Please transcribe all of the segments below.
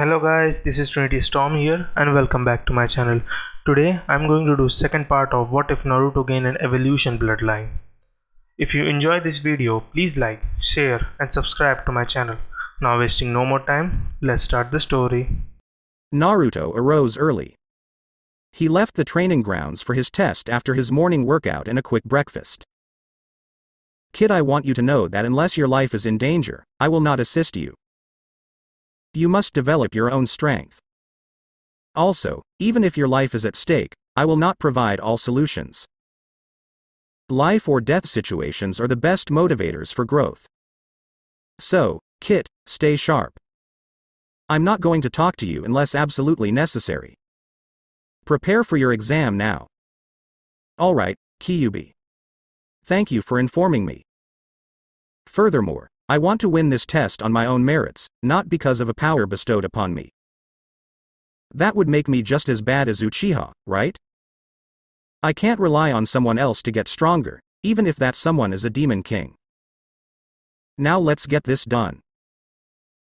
Hello guys, this is Trinity Storm here and welcome back to my channel. Today I'm going to do second part of what if Naruto gain an evolution bloodline. If you enjoy this video, please like, share and subscribe to my channel. Now wasting no more time, let's start the story. Naruto arose early. He left the training grounds for his test after his morning workout and a quick breakfast. Kid I want you to know that unless your life is in danger, I will not assist you. You must develop your own strength. Also, even if your life is at stake, I will not provide all solutions. Life or death situations are the best motivators for growth. So, Kit, stay sharp. I'm not going to talk to you unless absolutely necessary. Prepare for your exam now. Alright, Kyubi. Thank you for informing me. Furthermore, I want to win this test on my own merits, not because of a power bestowed upon me. That would make me just as bad as Uchiha, right? I can't rely on someone else to get stronger, even if that someone is a demon king. Now let's get this done.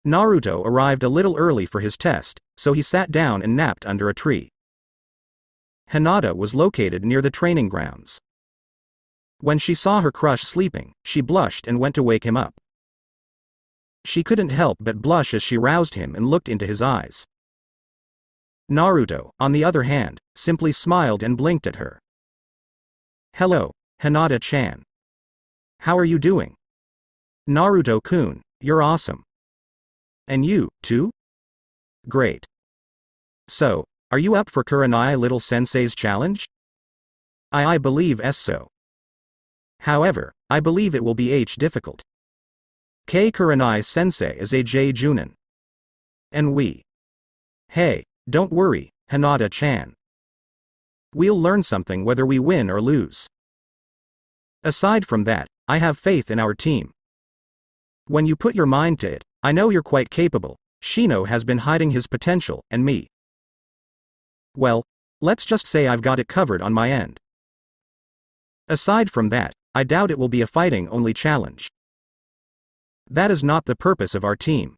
Naruto arrived a little early for his test, so he sat down and napped under a tree. Hinata was located near the training grounds. When she saw her crush sleeping, she blushed and went to wake him up. She couldn't help but blush as she roused him and looked into his eyes. Naruto, on the other hand, simply smiled and blinked at her. Hello, Hinata-chan. How are you doing? Naruto-kun, you're awesome. And you, too? Great. So, are you up for Kurenai Little Sensei's challenge? I I believe so. However, I believe it will be h difficult. K Kurenai sensei is a J Junin. And we. Hey, don't worry, Hinata chan. We'll learn something whether we win or lose. Aside from that, I have faith in our team. When you put your mind to it, I know you're quite capable. Shino has been hiding his potential, and me. Well, let's just say I've got it covered on my end. Aside from that, I doubt it will be a fighting only challenge. That is not the purpose of our team.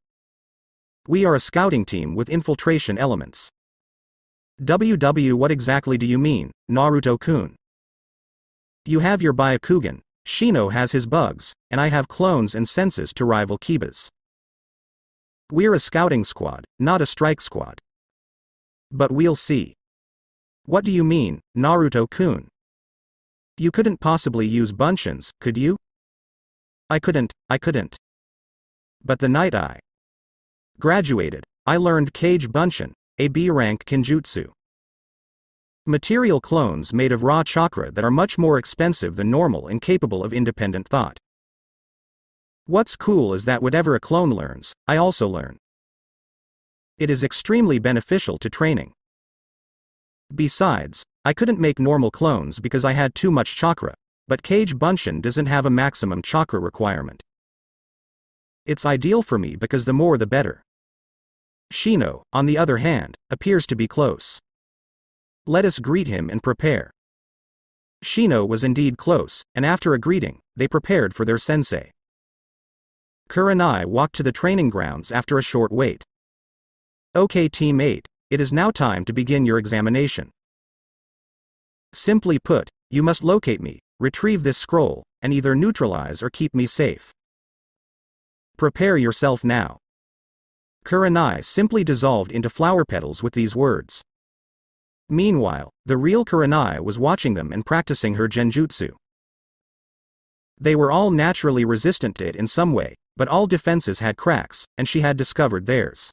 We are a scouting team with infiltration elements. WW What exactly do you mean, Naruto-kun? You have your Byakugan, Shino has his bugs, and I have clones and senses to rival Kiba's. We're a scouting squad, not a strike squad. But we'll see. What do you mean, Naruto-kun? You couldn't possibly use Bunshins, could you? I couldn't, I couldn't. But the night I graduated, I learned Kage Bunshin, a B-rank Kinjutsu. Material clones made of raw chakra that are much more expensive than normal and capable of independent thought. What's cool is that whatever a clone learns, I also learn. It is extremely beneficial to training. Besides, I couldn't make normal clones because I had too much chakra, but Kage Bunshin doesn't have a maximum chakra requirement. It's ideal for me because the more the better. Shino, on the other hand, appears to be close. Let us greet him and prepare. Shino was indeed close, and after a greeting, they prepared for their sensei. Kurenai walked to the training grounds after a short wait. Okay Team 8, it is now time to begin your examination. Simply put, you must locate me, retrieve this scroll, and either neutralize or keep me safe. Prepare yourself now. Kurenai simply dissolved into flower petals with these words. Meanwhile, the real Kurenai was watching them and practicing her genjutsu. They were all naturally resistant to it in some way, but all defenses had cracks, and she had discovered theirs.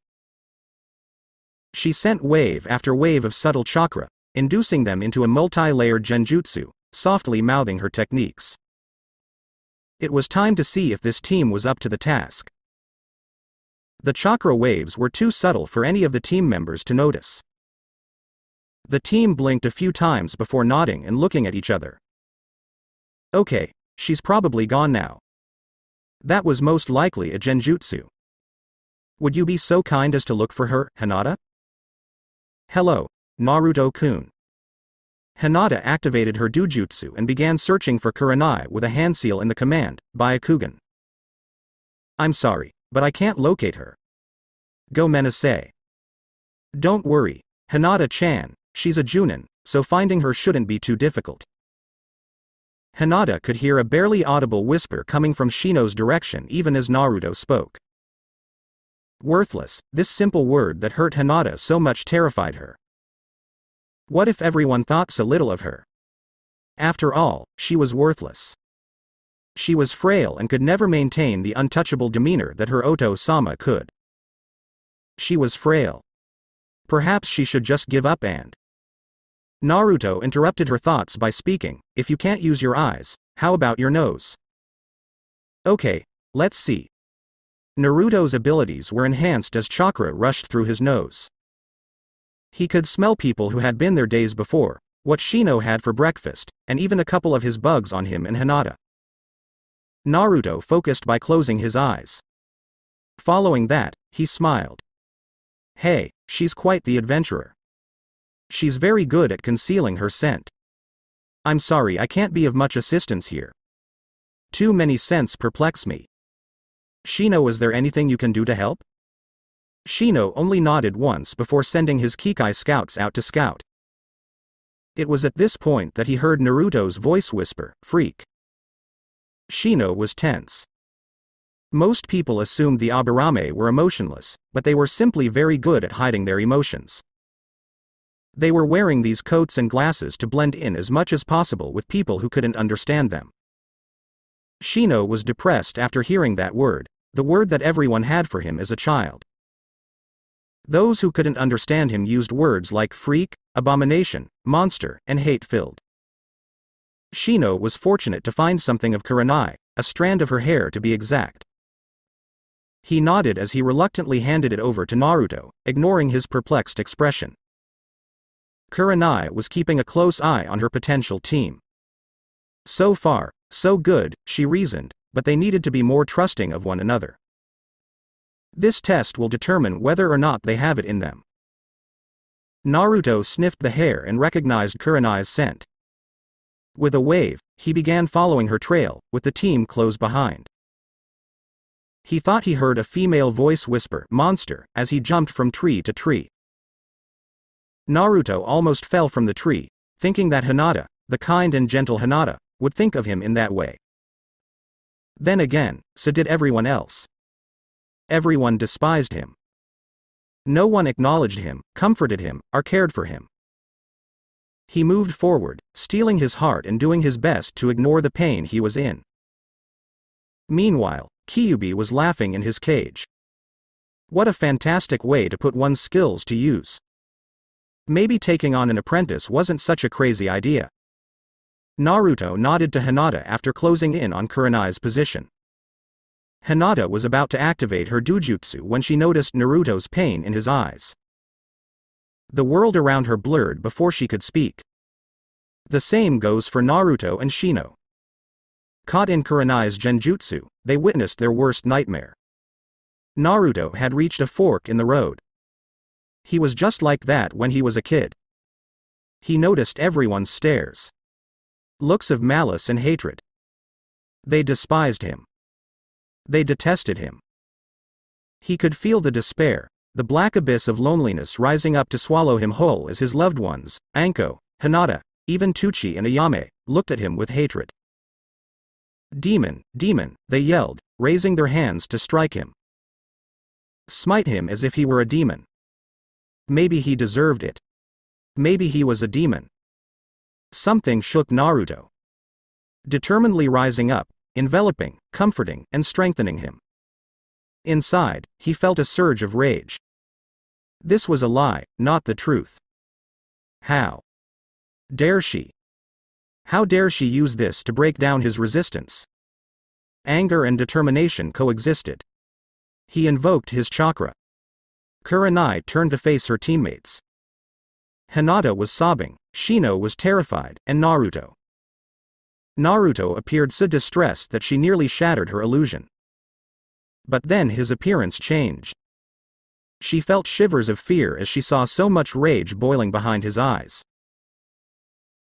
She sent wave after wave of subtle chakra, inducing them into a multi-layered genjutsu, softly mouthing her techniques. It was time to see if this team was up to the task. The chakra waves were too subtle for any of the team members to notice. The team blinked a few times before nodding and looking at each other. Okay, she's probably gone now. That was most likely a genjutsu. Would you be so kind as to look for her, Hinata? Hello, Naruto-kun. Hinata activated her dojutsu and began searching for Kurenai with a hand seal in the command, Byakugan. I'm sorry, but I can't locate her. Go Menasai. Don't worry, Hinata-chan, she's a Junin, so finding her shouldn't be too difficult. Hinata could hear a barely audible whisper coming from Shino's direction even as Naruto spoke. Worthless, this simple word that hurt Hinata so much terrified her. What if everyone thought so little of her? After all, she was worthless. She was frail and could never maintain the untouchable demeanor that her Oto-sama could. She was frail. Perhaps she should just give up and. Naruto interrupted her thoughts by speaking, if you can't use your eyes, how about your nose? Okay, let's see. Naruto's abilities were enhanced as chakra rushed through his nose. He could smell people who had been there days before, what Shino had for breakfast, and even a couple of his bugs on him and Hinata. Naruto focused by closing his eyes. Following that, he smiled. Hey, she's quite the adventurer. She's very good at concealing her scent. I'm sorry I can't be of much assistance here. Too many scents perplex me. Shino is there anything you can do to help? Shino only nodded once before sending his Kikai scouts out to scout. It was at this point that he heard Naruto's voice whisper, freak. Shino was tense. Most people assumed the Aburame were emotionless, but they were simply very good at hiding their emotions. They were wearing these coats and glasses to blend in as much as possible with people who couldn't understand them. Shino was depressed after hearing that word, the word that everyone had for him as a child. Those who couldn't understand him used words like freak, abomination, monster, and hate filled. Shino was fortunate to find something of Kurenai, a strand of her hair to be exact. He nodded as he reluctantly handed it over to Naruto, ignoring his perplexed expression. Kurenai was keeping a close eye on her potential team. So far, so good, she reasoned, but they needed to be more trusting of one another. This test will determine whether or not they have it in them. Naruto sniffed the hair and recognized Kurenai's scent. With a wave, he began following her trail, with the team close behind. He thought he heard a female voice whisper, monster, as he jumped from tree to tree. Naruto almost fell from the tree, thinking that Hinata, the kind and gentle Hinata, would think of him in that way. Then again, so did everyone else. Everyone despised him. No one acknowledged him, comforted him, or cared for him. He moved forward, steeling his heart and doing his best to ignore the pain he was in. Meanwhile, Kyubi was laughing in his cage. What a fantastic way to put one's skills to use. Maybe taking on an apprentice wasn't such a crazy idea. Naruto nodded to Hinata after closing in on Kurenai's position. Hinata was about to activate her dojutsu when she noticed Naruto's pain in his eyes. The world around her blurred before she could speak. The same goes for Naruto and Shino. Caught in Kurenai's genjutsu, they witnessed their worst nightmare. Naruto had reached a fork in the road. He was just like that when he was a kid. He noticed everyone's stares. Looks of malice and hatred. They despised him. They detested him. He could feel the despair, the black abyss of loneliness rising up to swallow him whole as his loved ones, Anko, Hinata, even Teuchi and Ayame, looked at him with hatred. Demon, demon, they yelled, raising their hands to strike him. Smite him as if he were a demon. Maybe he deserved it. Maybe he was a demon. Something shook Naruto. Determinedly rising up, enveloping, comforting, and strengthening him. Inside, he felt a surge of rage. This was a lie, not the truth. How? Dare she? How dare she use this to break down his resistance? Anger and determination coexisted. He invoked his chakra. Kurenai turned to face her teammates. Hinata was sobbing, Shino was terrified, and Naruto. Naruto appeared so distressed that she nearly shattered her illusion. But then his appearance changed. She felt shivers of fear as she saw so much rage boiling behind his eyes.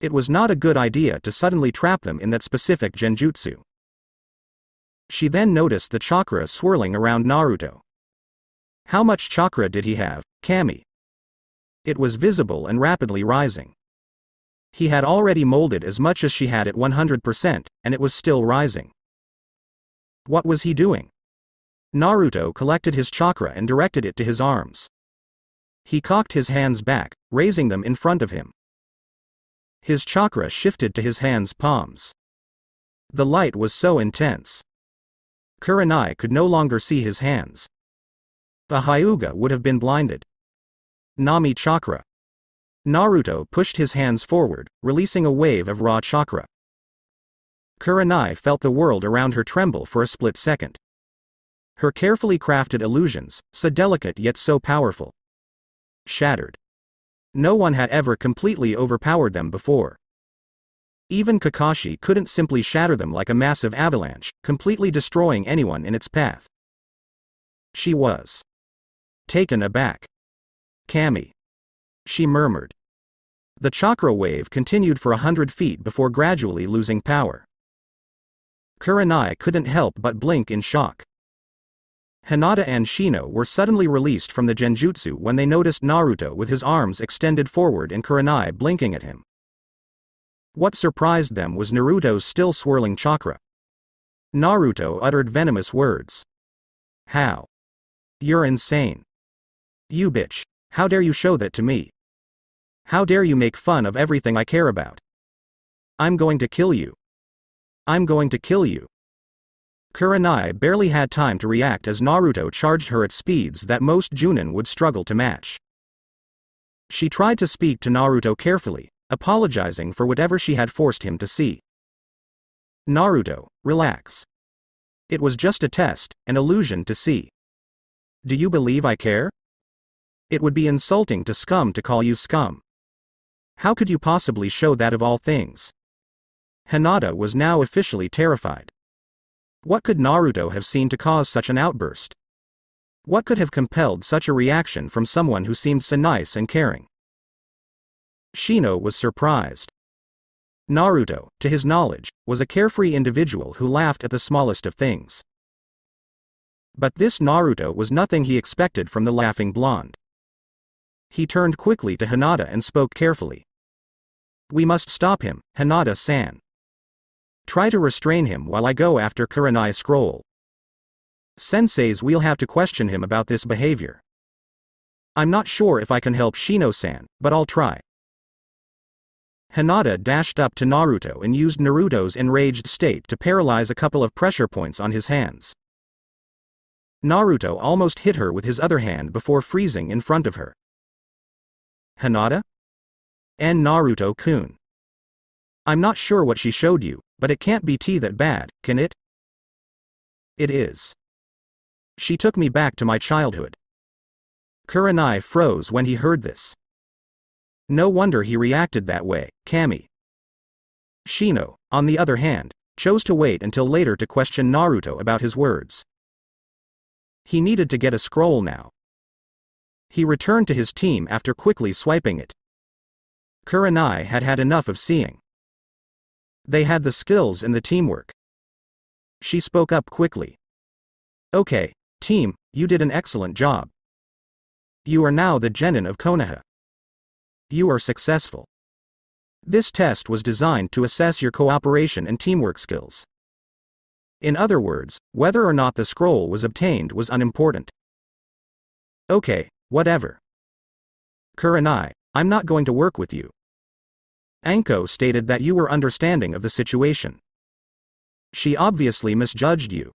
It was not a good idea to suddenly trap them in that specific genjutsu. She then noticed the chakra swirling around Naruto. How much chakra did he have, Kami? It was visible and rapidly rising. He had already molded as much as she had at 100%, and it was still rising. What was he doing? Naruto collected his chakra and directed it to his arms. He cocked his hands back, raising them in front of him. His chakra shifted to his hands' palms. The light was so intense. Kurenai could no longer see his hands. The Hyuga would have been blinded. Nami chakra. Naruto pushed his hands forward, releasing a wave of raw chakra. Kurenai felt the world around her tremble for a split second. Her carefully crafted illusions, so delicate yet so powerful. Shattered. No one had ever completely overpowered them before. Even Kakashi couldn't simply shatter them like a massive avalanche, completely destroying anyone in its path. She was taken aback. Kami. She murmured. The chakra wave continued for a hundred feet before gradually losing power. Kurenai couldn't help but blink in shock. Hinata and Shino were suddenly released from the genjutsu when they noticed Naruto with his arms extended forward and Kurenai blinking at him. What surprised them was Naruto's still swirling chakra. Naruto uttered venomous words. How? You're insane. You bitch, how dare you show that to me? How dare you make fun of everything I care about? I'm going to kill you. I'm going to kill you. Kurenai barely had time to react as Naruto charged her at speeds that most Junin would struggle to match. She tried to speak to Naruto carefully, apologizing for whatever she had forced him to see. Naruto, relax. It was just a test, an illusion to see. Do you believe I care? It would be insulting to scum to call you scum. How could you possibly show that of all things? Hinata was now officially terrified. What could Naruto have seen to cause such an outburst? What could have compelled such a reaction from someone who seemed so nice and caring? Shino was surprised. Naruto, to his knowledge, was a carefree individual who laughed at the smallest of things. But this Naruto was nothing he expected from the laughing blonde. He turned quickly to Hinata and spoke carefully. We must stop him, Hinata-san. Try to restrain him while I go after Kurenai scroll. Sensei's we'll have to question him about this behavior. I'm not sure if I can help Shino-san, but I'll try. Hinata dashed up to Naruto and used Naruto's enraged state to paralyze a couple of pressure points on his hands. Naruto almost hit her with his other hand before freezing in front of her. Hinata? And Naruto-kun. I'm not sure what she showed you, but it can't be tea that bad, can it? It is. She took me back to my childhood. Kurenai froze when he heard this. No wonder he reacted that way, Kami. Shino, on the other hand, chose to wait until later to question Naruto about his words. He needed to get a scroll now. He returned to his team after quickly swiping it. Kurenai had had enough of seeing. They had the skills and the teamwork. She spoke up quickly. Okay, team, you did an excellent job. You are now the Genin of Konoha. You are successful. This test was designed to assess your cooperation and teamwork skills. In other words, whether or not the scroll was obtained was unimportant. Okay, whatever. Kurenai, I'm not going to work with you. Anko stated that you were understanding of the situation. She obviously misjudged you.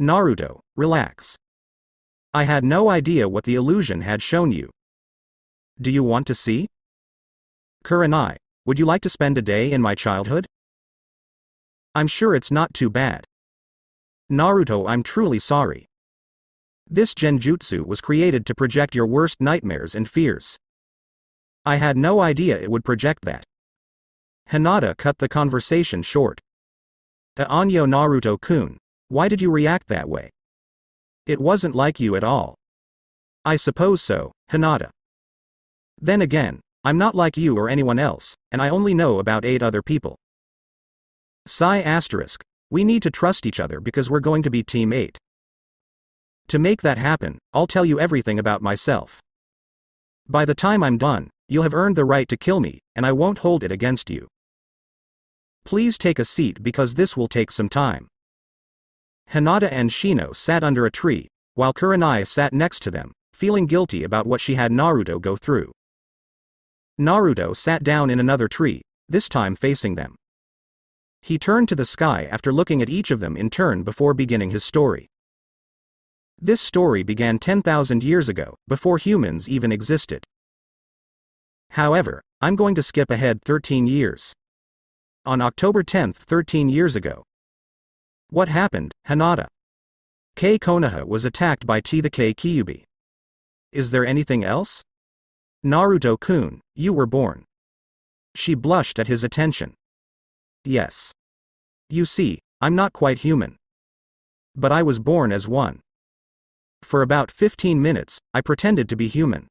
Naruto, relax. I had no idea what the illusion had shown you. Do you want to see? Kurenai, would you like to spend a day in my childhood? I'm sure it's not too bad. Naruto, I'm truly sorry. This genjutsu was created to project your worst nightmares and fears. I had no idea it would project that. Hinata cut the conversation short. Anyo Naruto-kun, why did you react that way? It wasn't like you at all. I suppose so, Hinata. Then again, I'm not like you or anyone else, and I only know about eight other people. Psi asterisk, we need to trust each other because we're going to be Team 8. To make that happen, I'll tell you everything about myself. By the time I'm done, you'll have earned the right to kill me, and I won't hold it against you. Please take a seat because this will take some time. Hinata and Shino sat under a tree, while Kurenai sat next to them, feeling guilty about what she had Naruto go through. Naruto sat down in another tree, this time facing them. He turned to the sky after looking at each of them in turn before beginning his story. This story began 10,000 years ago, before humans even existed. However, I'm going to skip ahead 13 years. On October 10, 13 years ago. What happened, Hinata? K. Konoha was attacked by T the K. Kyuubi. Is there anything else? Naruto-kun, you were born. She blushed at his attention. Yes. You see, I'm not quite human. But I was born as one. For about 15 minutes, I pretended to be human.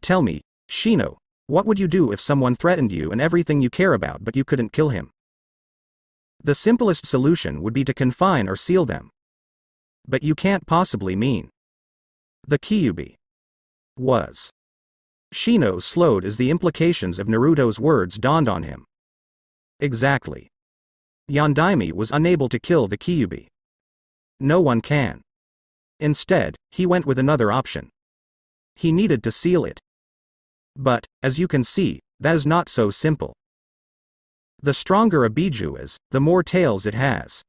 Tell me, Shino, what would you do if someone threatened you and everything you care about but you couldn't kill him? The simplest solution would be to confine or seal them. But you can't possibly mean. The Kyuubi was. Shino slowed as the implications of Naruto's words dawned on him. Exactly. Yondaime was unable to kill the Kyuubi. No one can. Instead, he went with another option. He needed to seal it. But, as you can see, that is not so simple. The stronger a biju is, the more tails it has.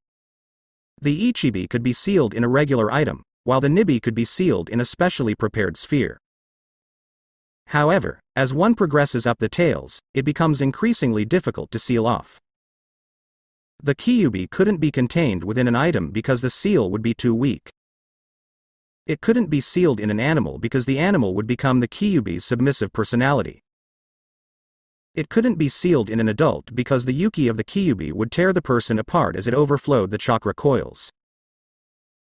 The ichibi could be sealed in a regular item, while the nibi could be sealed in a specially prepared sphere. However, as one progresses up the tails, it becomes increasingly difficult to seal off. The kyuubi couldn't be contained within an item because the seal would be too weak. It couldn't be sealed in an animal because the animal would become the Kyuubi's submissive personality. It couldn't be sealed in an adult because the Youki of the Kyuubi would tear the person apart as it overflowed the chakra coils.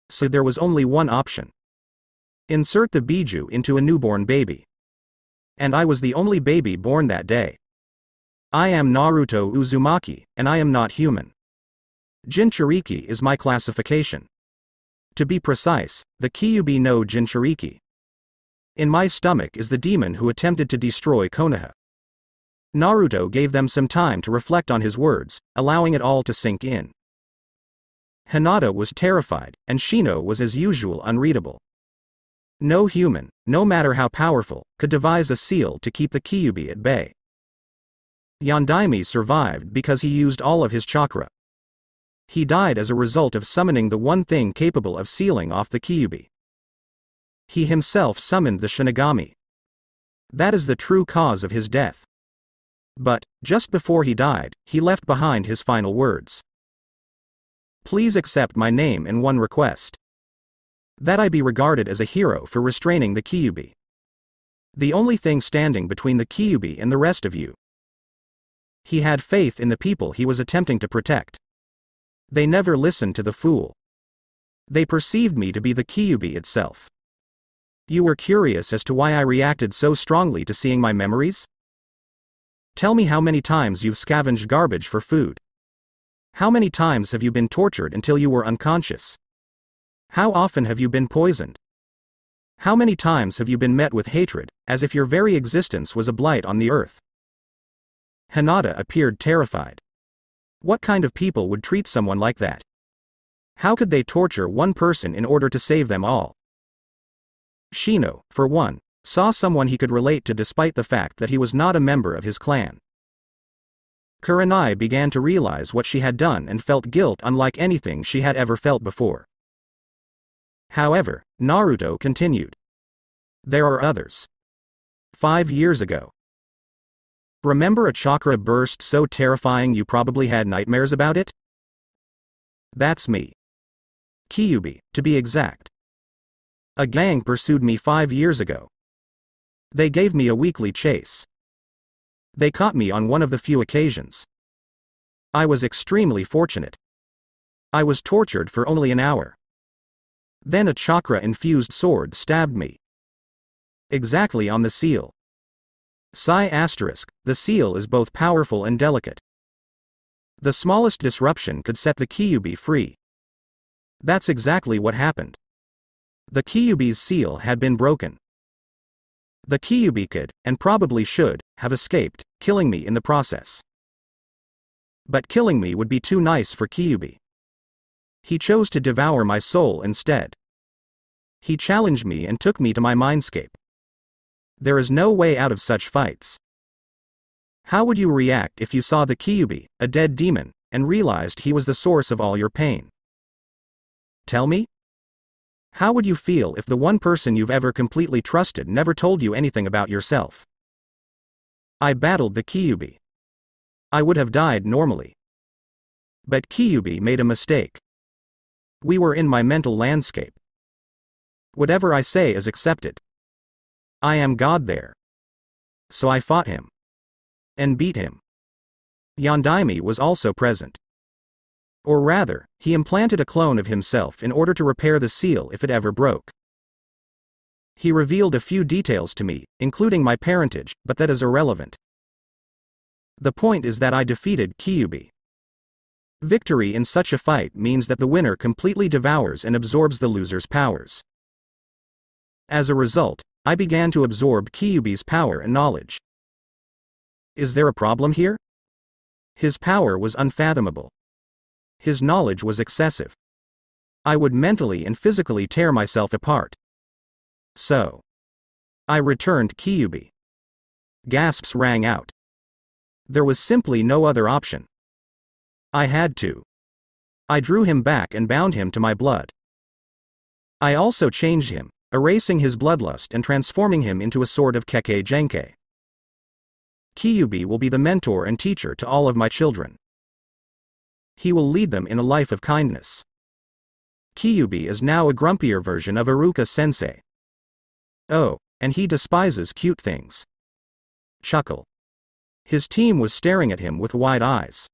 So there was only one option. Insert the biju into a newborn baby. And I was the only baby born that day. I am Naruto Uzumaki, and I am not human. Jinchuriki is my classification. To be precise, the Kyuubi no Jinchuriki. In my stomach is the demon who attempted to destroy Konoha. Naruto gave them some time to reflect on his words, allowing it all to sink in. Hinata was terrified, and Shino was as usual unreadable. No human, no matter how powerful, could devise a seal to keep the Kyuubi at bay. Yondaime survived because he used all of his chakra. He died as a result of summoning the one thing capable of sealing off the Kyuubi. He himself summoned the Shinigami. That is the true cause of his death. But, just before he died, he left behind his final words. Please accept my name and one request. That I be regarded as a hero for restraining the Kyuubi. The only thing standing between the Kyuubi and the rest of you. He had faith in the people he was attempting to protect. They never listened to the fool. They perceived me to be the Kyuubi itself. You were curious as to why I reacted so strongly to seeing my memories? Tell me how many times you've scavenged garbage for food. How many times have you been tortured until you were unconscious? How often have you been poisoned? How many times have you been met with hatred, as if your very existence was a blight on the earth? Hinata appeared terrified. What kind of people would treat someone like that? How could they torture one person in order to save them all? Shino, for one, saw someone he could relate to despite the fact that he was not a member of his clan. Kurenai began to realize what she had done and felt guilt unlike anything she had ever felt before. However, Naruto continued. There are others. Five years ago, Remember a chakra burst so terrifying you probably had nightmares about it? That's me. Kyuubi, to be exact. A gang pursued me five years ago. They gave me a weekly chase. They caught me on one of the few occasions. I was extremely fortunate. I was tortured for only an hour. Then a chakra infused sword stabbed me. Exactly on the seal. Psi asterisk, the seal is both powerful and delicate. The smallest disruption could set the Kyuubi free. That's exactly what happened. The Kyuubi's seal had been broken. The Kyubi could, and probably should, have escaped, killing me in the process. But killing me would be too nice for Kyubi. He chose to devour my soul instead. He challenged me and took me to my mindscape. There is no way out of such fights. How would you react if you saw the Kyubi, a dead demon, and realized he was the source of all your pain? Tell me? How would you feel if the one person you've ever completely trusted never told you anything about yourself? I battled the Kyubi. I would have died normally. But Kyubi made a mistake. We were in my mental landscape. Whatever I say is accepted. I am God there. So I fought him. And beat him. Yondaime was also present. Or rather, he implanted a clone of himself in order to repair the seal if it ever broke. He revealed a few details to me, including my parentage, but that is irrelevant. The point is that I defeated Kyubi. Victory in such a fight means that the winner completely devours and absorbs the loser's powers. As a result, I began to absorb Kyubi's power and knowledge. Is there a problem here? His power was unfathomable. His knowledge was excessive. I would mentally and physically tear myself apart. So. I returned Kyubi. Gasps rang out. There was simply no other option. I had to. I drew him back and bound him to my blood. I also changed him, erasing his bloodlust and transforming him into a sort of Kekkei Genkai. Kyubi will be the mentor and teacher to all of my children. He will lead them in a life of kindness. Kyubi is now a grumpier version of Iruka sensei. Oh, and he despises cute things. Chuckle. His team was staring at him with wide eyes.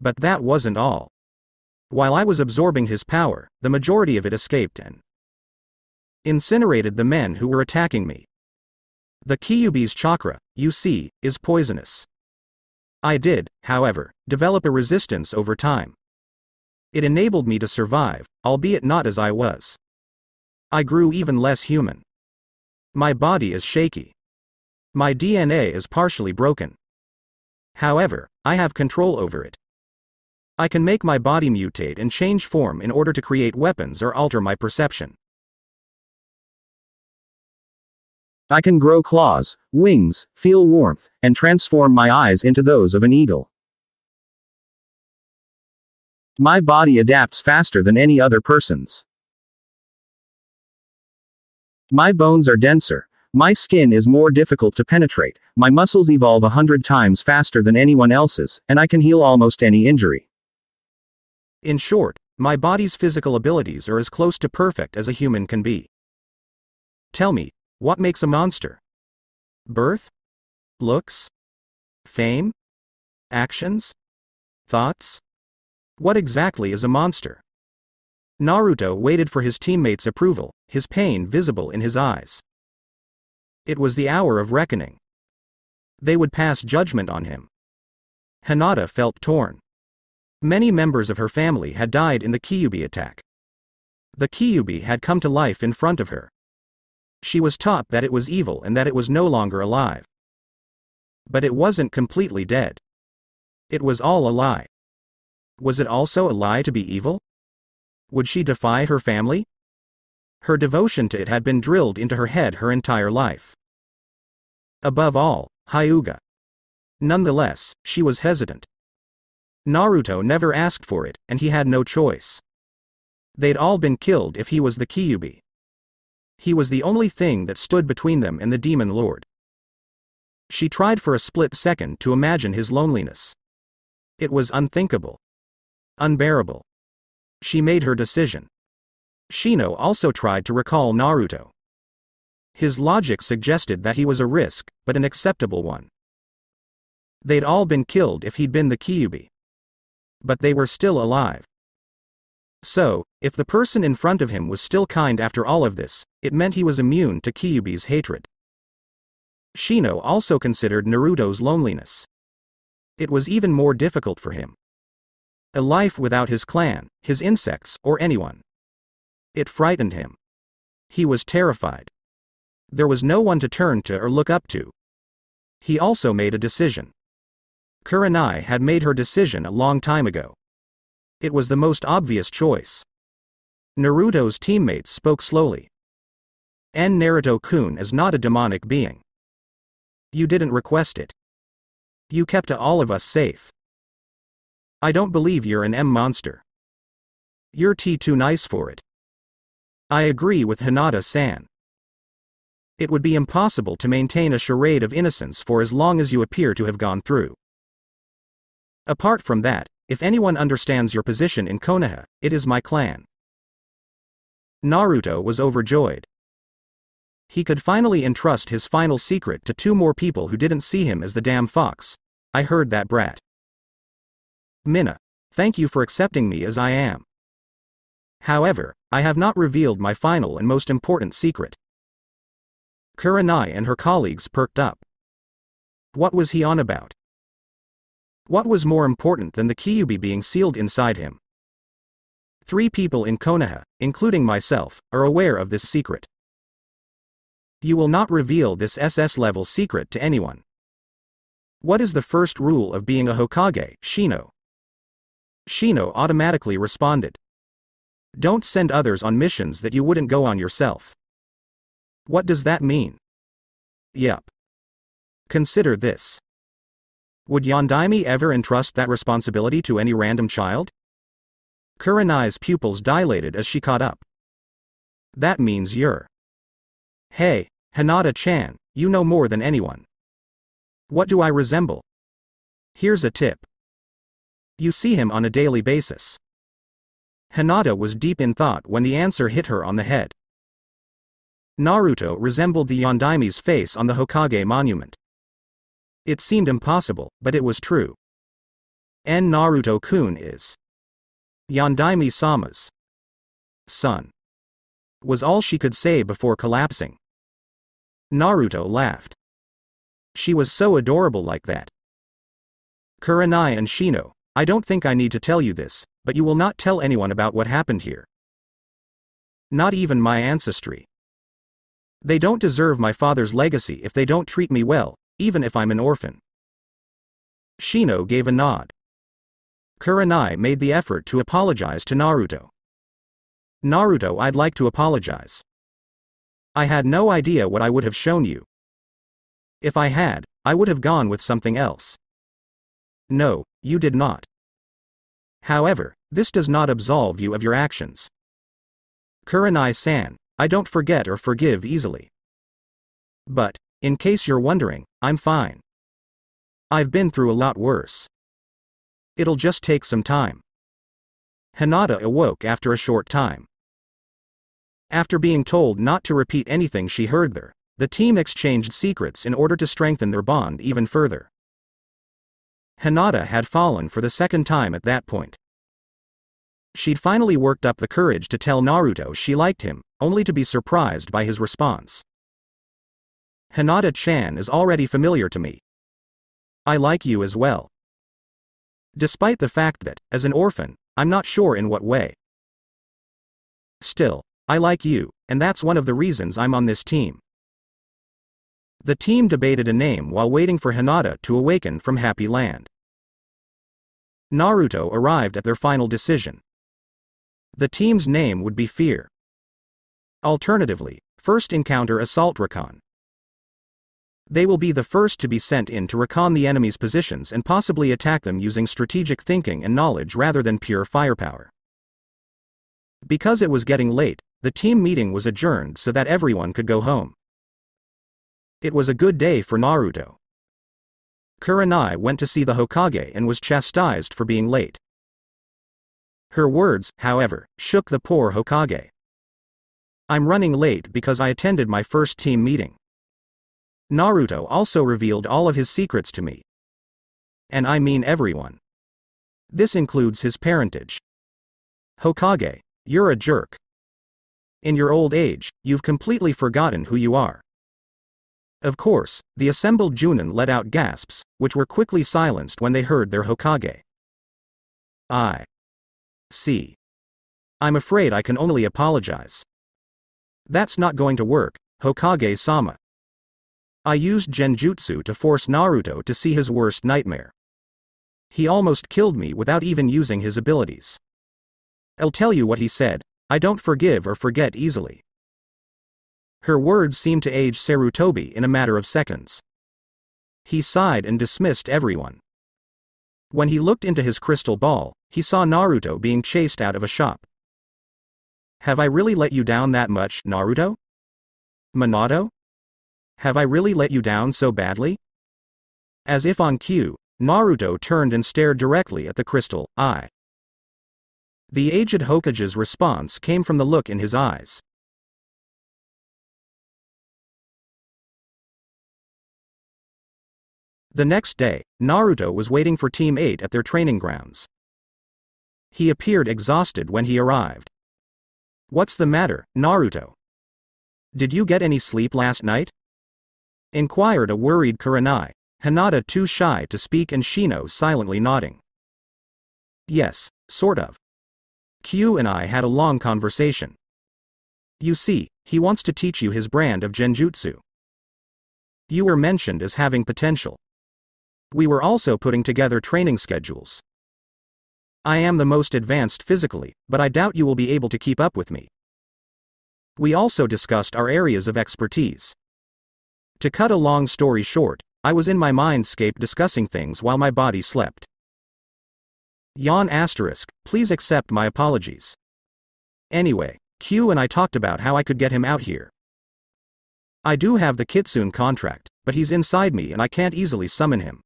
But that wasn't all. While I was absorbing his power, the majority of it escaped and incinerated the men who were attacking me. The Kyubi's chakra, you see, is poisonous. I did, however, develop a resistance over time. It enabled me to survive, albeit not as I was. I grew even less human. My body is shaky. My DNA is partially broken. However, I have control over it. I can make my body mutate and change form in order to create weapons or alter my perception. I can grow claws, wings, feel warmth, and transform my eyes into those of an eagle. My body adapts faster than any other person's. My bones are denser, my skin is more difficult to penetrate, my muscles evolve a hundred times faster than anyone else's, and I can heal almost any injury. In short, my body's physical abilities are as close to perfect as a human can be. Tell me, what makes a monster? Birth? Looks? Fame? Actions? Thoughts? What exactly is a monster? Naruto waited for his teammates' approval, his pain visible in his eyes. It was the hour of reckoning. They would pass judgment on him. Hinata felt torn. Many members of her family had died in the Kyubi attack. The Kyubi had come to life in front of her. She was taught that it was evil and that it was no longer alive. But it wasn't completely dead. It was all a lie. Was it also a lie to be evil? Would she defy her family? Her devotion to it had been drilled into her head her entire life. Above all, Hyuga. Nonetheless, she was hesitant. Naruto never asked for it, and he had no choice. They'd all been killed if he was the Kyubi. He was the only thing that stood between them and the demon lord. She tried for a split second to imagine his loneliness. It was unthinkable. Unbearable. She made her decision. Shino also tried to recall Naruto. His logic suggested that he was a risk, but an acceptable one. They'd all been killed if he'd been the Kyubi. But they were still alive. So, if the person in front of him was still kind after all of this, it meant he was immune to Kyubi's hatred. Shino also considered Naruto's loneliness. It was even more difficult for him. A life without his clan, his insects, or anyone. It frightened him. He was terrified. There was no one to turn to or look up to. He also made a decision. Kurenai had made her decision a long time ago. It was the most obvious choice. Naruto's teammates spoke slowly. En Naruto-kun is not a demonic being. You didn't request it. You kept all of us safe. I don't believe you're an M monster. You're T too nice for it. I agree with Hinata-san. It would be impossible to maintain a charade of innocence for as long as you appear to have gone through. Apart from that, if anyone understands your position in Konoha, it is my clan. Naruto was overjoyed. He could finally entrust his final secret to two more people who didn't see him as the damn fox. I heard that brat. Mina. Thank you for accepting me as I am. However, I have not revealed my final and most important secret. Kurenai and her colleagues perked up. What was he on about? What was more important than the Kyuubi being sealed inside him? Three people in Konoha, including myself, are aware of this secret. You will not reveal this SS level secret to anyone. What is the first rule of being a Hokage, Shino? Shino automatically responded. Don't send others on missions that you wouldn't go on yourself. What does that mean? Yep. Consider this. Would Yondaime ever entrust that responsibility to any random child? Kurenai's pupils dilated as she caught up. That means you're. Hey, Hinata-chan, you know more than anyone. What do I resemble? Here's a tip. You see him on a daily basis. Hinata was deep in thought when the answer hit her on the head. Naruto resembled the Yondaime's face on the Hokage monument. It seemed impossible, but it was true. En Naruto-kun is Yondaime Sama's son. Was all she could say before collapsing. Naruto laughed. She was so adorable like that. Kurenai and Shino, I don't think I need to tell you this, but you will not tell anyone about what happened here. Not even my ancestry. They don't deserve my father's legacy if they don't treat me well, even if I'm an orphan. Shino gave a nod. Kurenai made the effort to apologize to Naruto. Naruto, I'd like to apologize. I had no idea what I would have shown you. If I had, I would have gone with something else. No, you did not. However, this does not absolve you of your actions. Kurenai-san, I don't forget or forgive easily. But, in case you're wondering, I'm fine. I've been through a lot worse. It'll just take some time. Hinata awoke after a short time. After being told not to repeat anything she heard there, the team exchanged secrets in order to strengthen their bond even further. Hinata had fallen for the second time at that point. She'd finally worked up the courage to tell Naruto she liked him, only to be surprised by his response. Hinata-chan is already familiar to me. I like you as well. Despite the fact that, as an orphan, I'm not sure in what way. Still, I like you, and that's one of the reasons I'm on this team. The team debated a name while waiting for Hinata to awaken from Happy Land. Naruto arrived at their final decision. The team's name would be Fear. Alternatively, First Encounter Assault Recon. They will be the first to be sent in to recon the enemy's positions and possibly attack them using strategic thinking and knowledge rather than pure firepower. Because it was getting late, the team meeting was adjourned so that everyone could go home. It was a good day for Naruto. Kurenai went to see the Hokage and was chastised for being late. Her words, however, shook the poor Hokage. I'm running late because I attended my first team meeting. Naruto also revealed all of his secrets to me. And I mean everyone. This includes his parentage. Hokage, you're a jerk. In your old age, you've completely forgotten who you are. Of course, the assembled Junin let out gasps, which were quickly silenced when they heard their Hokage. I. See. I'm afraid I can only apologize. That's not going to work, Hokage-sama. I used genjutsu to force Naruto to see his worst nightmare. He almost killed me without even using his abilities. I'll tell you what he said, I don't forgive or forget easily. Her words seemed to age Sarutobi in a matter of seconds. He sighed and dismissed everyone. When he looked into his crystal ball, he saw Naruto being chased out of a shop. Have I really let you down that much, Naruto? Minato? Have I really let you down so badly? As if on cue, Naruto turned and stared directly at the crystal eye. The aged Hokage's response came from the look in his eyes. The next day, Naruto was waiting for Team 8 at their training grounds. He appeared exhausted when he arrived. What's the matter, Naruto? Did you get any sleep last night? Inquired a worried Kurenai, Hinata too shy to speak and Shino silently nodding. Yes, sort of. Kyu and I had a long conversation. You see, he wants to teach you his brand of genjutsu. You were mentioned as having potential. We were also putting together training schedules. I am the most advanced physically, but I doubt you will be able to keep up with me. We also discussed our areas of expertise. To cut a long story short, I was in my mindscape discussing things while my body slept. Yawn asterisk, please accept my apologies. Anyway, Kyu and I talked about how I could get him out here. I do have the Kitsune contract, but he's inside me and I can't easily summon him.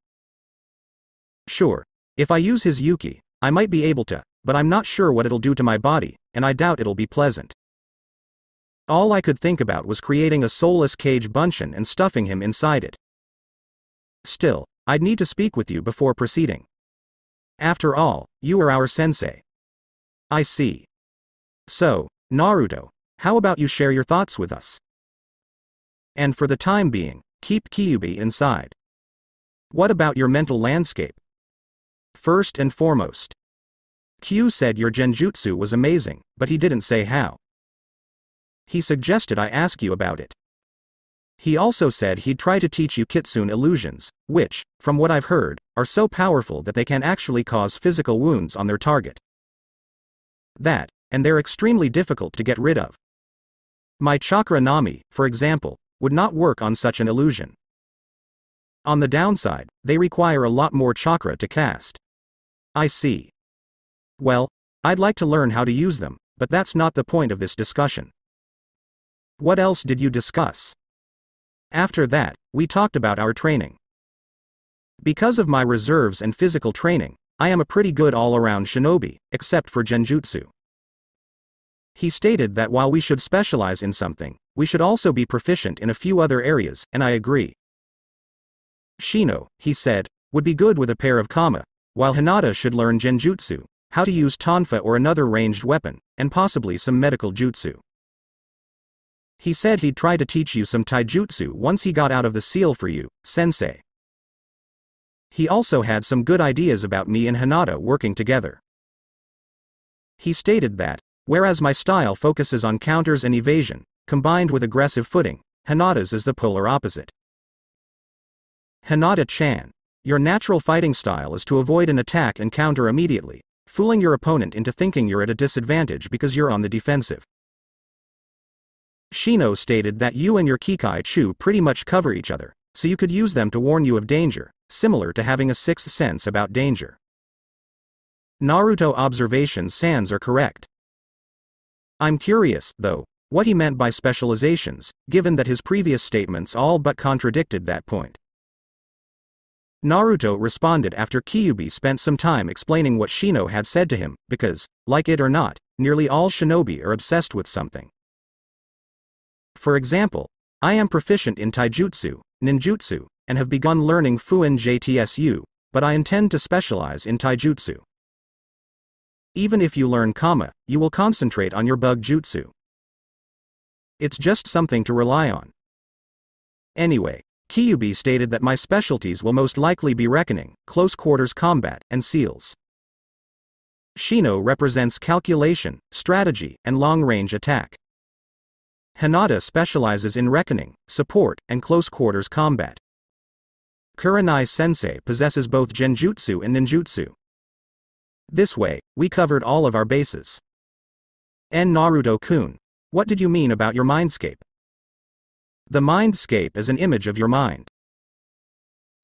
Sure, if I use his Youki, I might be able to, but I'm not sure what it'll do to my body, and I doubt it'll be pleasant. All I could think about was creating a soulless kage bunshin and stuffing him inside it. Still, I'd need to speak with you before proceeding. After all, you are our sensei. I see. So, Naruto, how about you share your thoughts with us? And for the time being, keep Kyubi inside. What about your mental landscape? First and foremost. Kyu said your genjutsu was amazing, but he didn't say how. He suggested I ask you about it. He also said he'd try to teach you kitsune illusions, which, from what I've heard, are so powerful that they can actually cause physical wounds on their target. That, and they're extremely difficult to get rid of. My chakra nami, for example, would not work on such an illusion. On the downside, they require a lot more chakra to cast. I see. Well, I'd like to learn how to use them, but that's not the point of this discussion. What else did you discuss? After that, we talked about our training. Because of my reserves and physical training, I am a pretty good all around shinobi, except for genjutsu. He stated that while we should specialize in something, we should also be proficient in a few other areas, and I agree. Shino, he said, would be good with a pair of kama, while Hinata should learn genjutsu, how to use tonfa or another ranged weapon, and possibly some medical jutsu. He said he'd try to teach you some taijutsu once he got out of the seal for you, sensei. He also had some good ideas about me and Hinata working together. He stated that, whereas my style focuses on counters and evasion, combined with aggressive footing, Hinata's is the polar opposite. Hinata Chan, your natural fighting style is to avoid an attack and counter immediately, fooling your opponent into thinking you're at a disadvantage because you're on the defensive. Shino stated that you and your Kikai Chu pretty much cover each other, so you could use them to warn you of danger, similar to having a sixth sense about danger. Naruto observations sans are correct. I'm curious, though, what he meant by specializations, given that his previous statements all but contradicted that point. Naruto responded after Kyubi spent some time explaining what Shino had said to him, because, like it or not, nearly all shinobi are obsessed with something. For example, I am proficient in taijutsu, ninjutsu, and have begun learning Fuinjutsu, but I intend to specialize in taijutsu. Even if you learn kama, you will concentrate on your bug jutsu. It's just something to rely on. Anyway, Kyubi stated that my specialties will most likely be reckoning, close quarters combat, and seals. Shino represents calculation, strategy, and long range attack. Hinata specializes in reckoning, support, and close quarters combat. Kurenai Sensei possesses both genjutsu and ninjutsu. This way, we covered all of our bases. N Naruto kun, what did you mean about your mindscape? The mindscape is an image of your mind.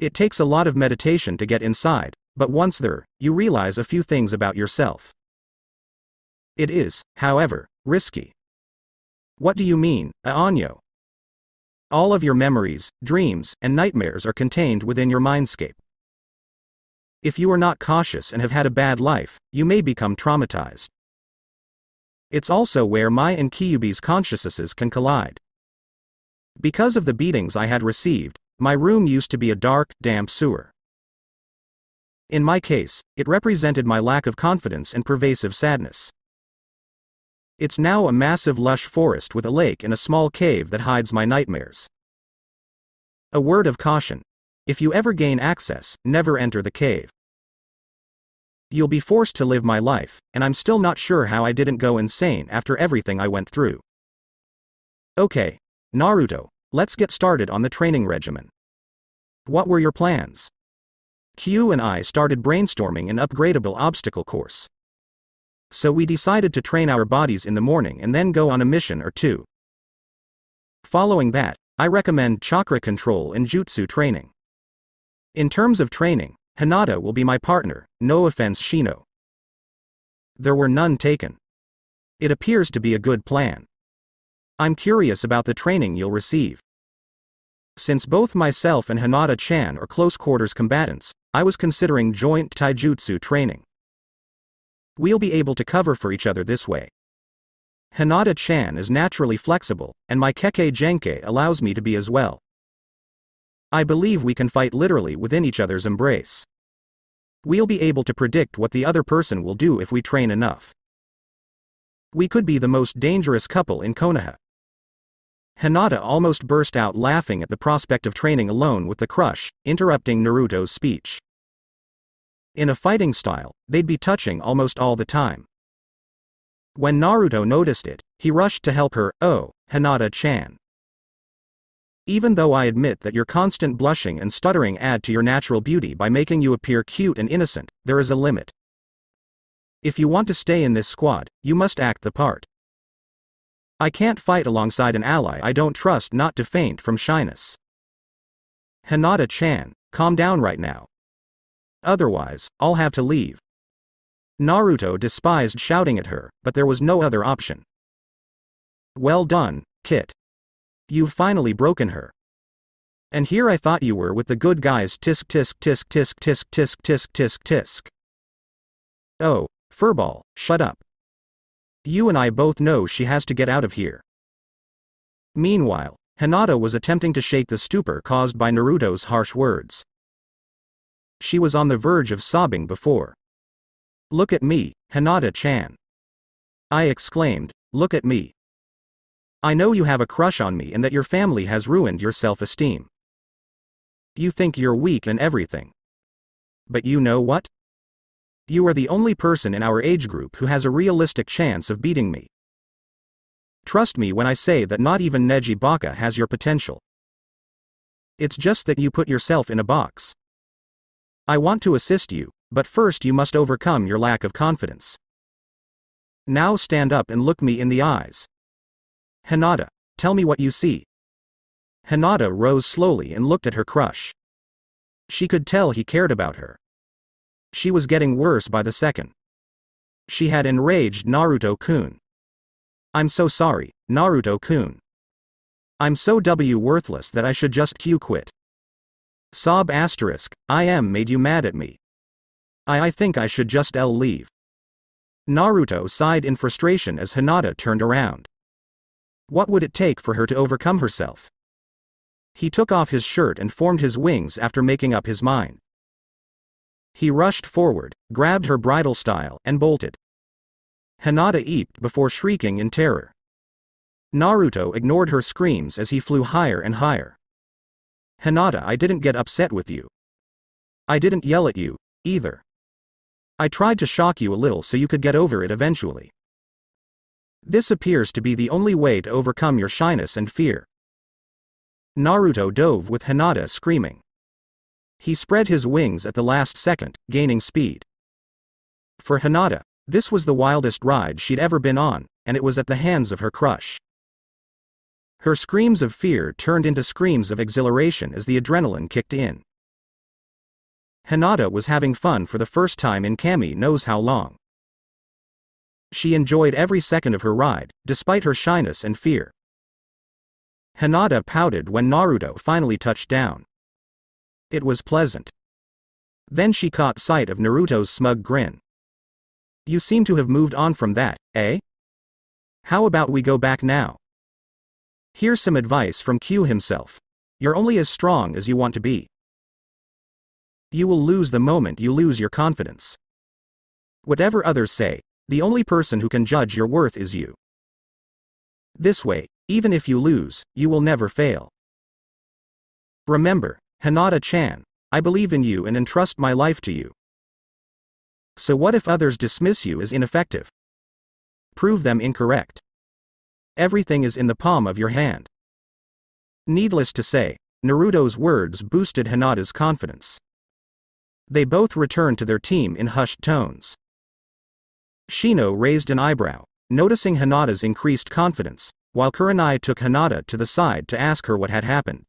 It takes a lot of meditation to get inside, but once there, you realize a few things about yourself. It is, however, risky. What do you mean, Aonyo? All of your memories, dreams, and nightmares are contained within your mindscape. If you are not cautious and have had a bad life, you may become traumatized. It's also where my and Kyubi's consciousnesses can collide. Because of the beatings I had received, my room used to be a dark, damp sewer. In my case, it represented my lack of confidence and pervasive sadness. It's now a massive lush forest with a lake and a small cave that hides my nightmares. A word of caution. If you ever gain access, never enter the cave. You'll be forced to live my life, and I'm still not sure how I didn't go insane after everything I went through. Okay, Naruto, let's get started on the training regimen. What were your plans? Kyu and I started brainstorming an upgradable obstacle course. So we decided to train our bodies in the morning and then go on a mission or two. Following that, I recommend chakra control and jutsu training. In terms of training, Hinata will be my partner, no offense Shino. There were none taken. It appears to be a good plan. I'm curious about the training you'll receive. Since both myself and Hinata Chan are close quarters combatants, I was considering joint taijutsu training. We'll be able to cover for each other this way. Hinata Chan is naturally flexible, and my Kekkei Genkai allows me to be as well. I believe we can fight literally within each other's embrace. We'll be able to predict what the other person will do if we train enough. We could be the most dangerous couple in Konoha. Hinata almost burst out laughing at the prospect of training alone with the crush, interrupting Naruto's speech. In a fighting style, they'd be touching almost all the time. When Naruto noticed it, he rushed to help her, oh, Hinata-chan. Even though I admit that your constant blushing and stuttering add to your natural beauty by making you appear cute and innocent, there is a limit. If you want to stay in this squad, you must act the part. I can't fight alongside an ally I don't trust not to faint from shyness. Hinata chan, calm down right now. Otherwise, I'll have to leave. Naruto despised shouting at her, but there was no other option. Well done, Kit. You've finally broken her. And here I thought you were with the good guys tisk tisk tisk tisk tisk tisk tisk tisk tisk. Oh, Furball, shut up. You and I both know she has to get out of here. Meanwhile, Hinata was attempting to shake the stupor caused by Naruto's harsh words. She was on the verge of sobbing before. Look at me, Hinata-chan. I exclaimed, look at me. I know you have a crush on me and that your family has ruined your self-esteem. You think you're weak and everything. But you know what? You are the only person in our age group who has a realistic chance of beating me. Trust me when I say that not even Neji Baka has your potential. It's just that you put yourself in a box. I want to assist you, but first you must overcome your lack of confidence. Now stand up and look me in the eyes. Hinata, tell me what you see. Hinata rose slowly and looked at her crush. She could tell he cared about her. She was getting worse by the second. She had enraged Naruto-kun. I'm so sorry, Naruto-kun. I'm so W worthless that I should just Q quit. Sob asterisk, I am made you mad at me. I I think I should just L leave. Naruto sighed in frustration as Hinata turned around. What would it take for her to overcome herself? He took off his shirt and formed his wings after making up his mind. He rushed forward, grabbed her bridal style, and bolted. Hinata eeped before shrieking in terror. Naruto ignored her screams as he flew higher and higher. Hinata, I didn't get upset with you. I didn't yell at you, either. I tried to shock you a little so you could get over it eventually. This appears to be the only way to overcome your shyness and fear. Naruto dove with Hinata screaming. He spread his wings at the last second, gaining speed. For Hinata, this was the wildest ride she'd ever been on, and it was at the hands of her crush. Her screams of fear turned into screams of exhilaration as the adrenaline kicked in. Hinata was having fun for the first time in Kami knows how long. She enjoyed every second of her ride, despite her shyness and fear. Hinata pouted when Naruto finally touched down. It was pleasant. Then she caught sight of Naruto's smug grin. You seem to have moved on from that, eh? How about we go back now? Here's some advice from Kyu himself. You're only as strong as you want to be. You will lose the moment you lose your confidence. Whatever others say, the only person who can judge your worth is you. This way, even if you lose, you will never fail. Remember, Hinata chan, I believe in you and entrust my life to you. So what if others dismiss you as ineffective? Prove them incorrect. Everything is in the palm of your hand. Needless to say, Naruto's words boosted Hinata's confidence. They both returned to their team in hushed tones. Shino raised an eyebrow, noticing Hinata's increased confidence, while Kurenai took Hinata to the side to ask her what had happened.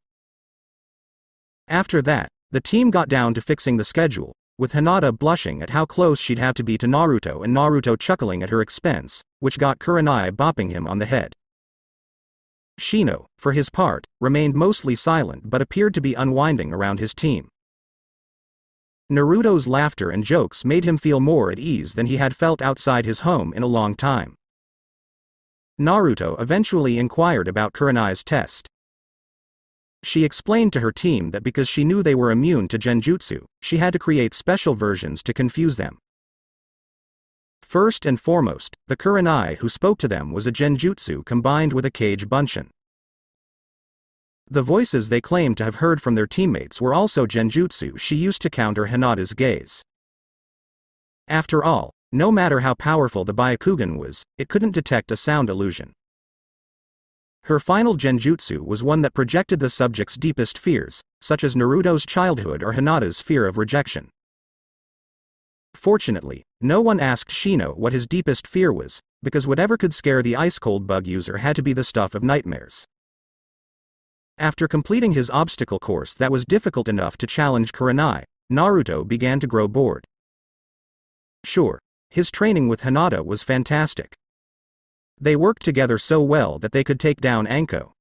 After that, the team got down to fixing the schedule, with Hinata blushing at how close she'd have to be to Naruto and Naruto chuckling at her expense, which got Kurenai bopping him on the head. Shino, for his part, remained mostly silent but appeared to be unwinding around his team. Naruto's laughter and jokes made him feel more at ease than he had felt outside his home in a long time. Naruto eventually inquired about Kurenai's test. She explained to her team that because she knew they were immune to genjutsu, she had to create special versions to confuse them. First and foremost, the Kurenai who spoke to them was a genjutsu combined with a kage bunshin. The voices they claimed to have heard from their teammates were also genjutsu she used to counter Hinata's gaze. After all, no matter how powerful the Byakugan was, it couldn't detect a sound illusion. Her final genjutsu was one that projected the subject's deepest fears, such as Naruto's childhood or Hinata's fear of rejection. Fortunately, no one asked Shino what his deepest fear was, because whatever could scare the ice cold bug user had to be the stuff of nightmares. After completing his obstacle course that was difficult enough to challenge Kurenai, Naruto began to grow bored. Sure, his training with Hinata was fantastic. They worked together so well that they could take down Anko.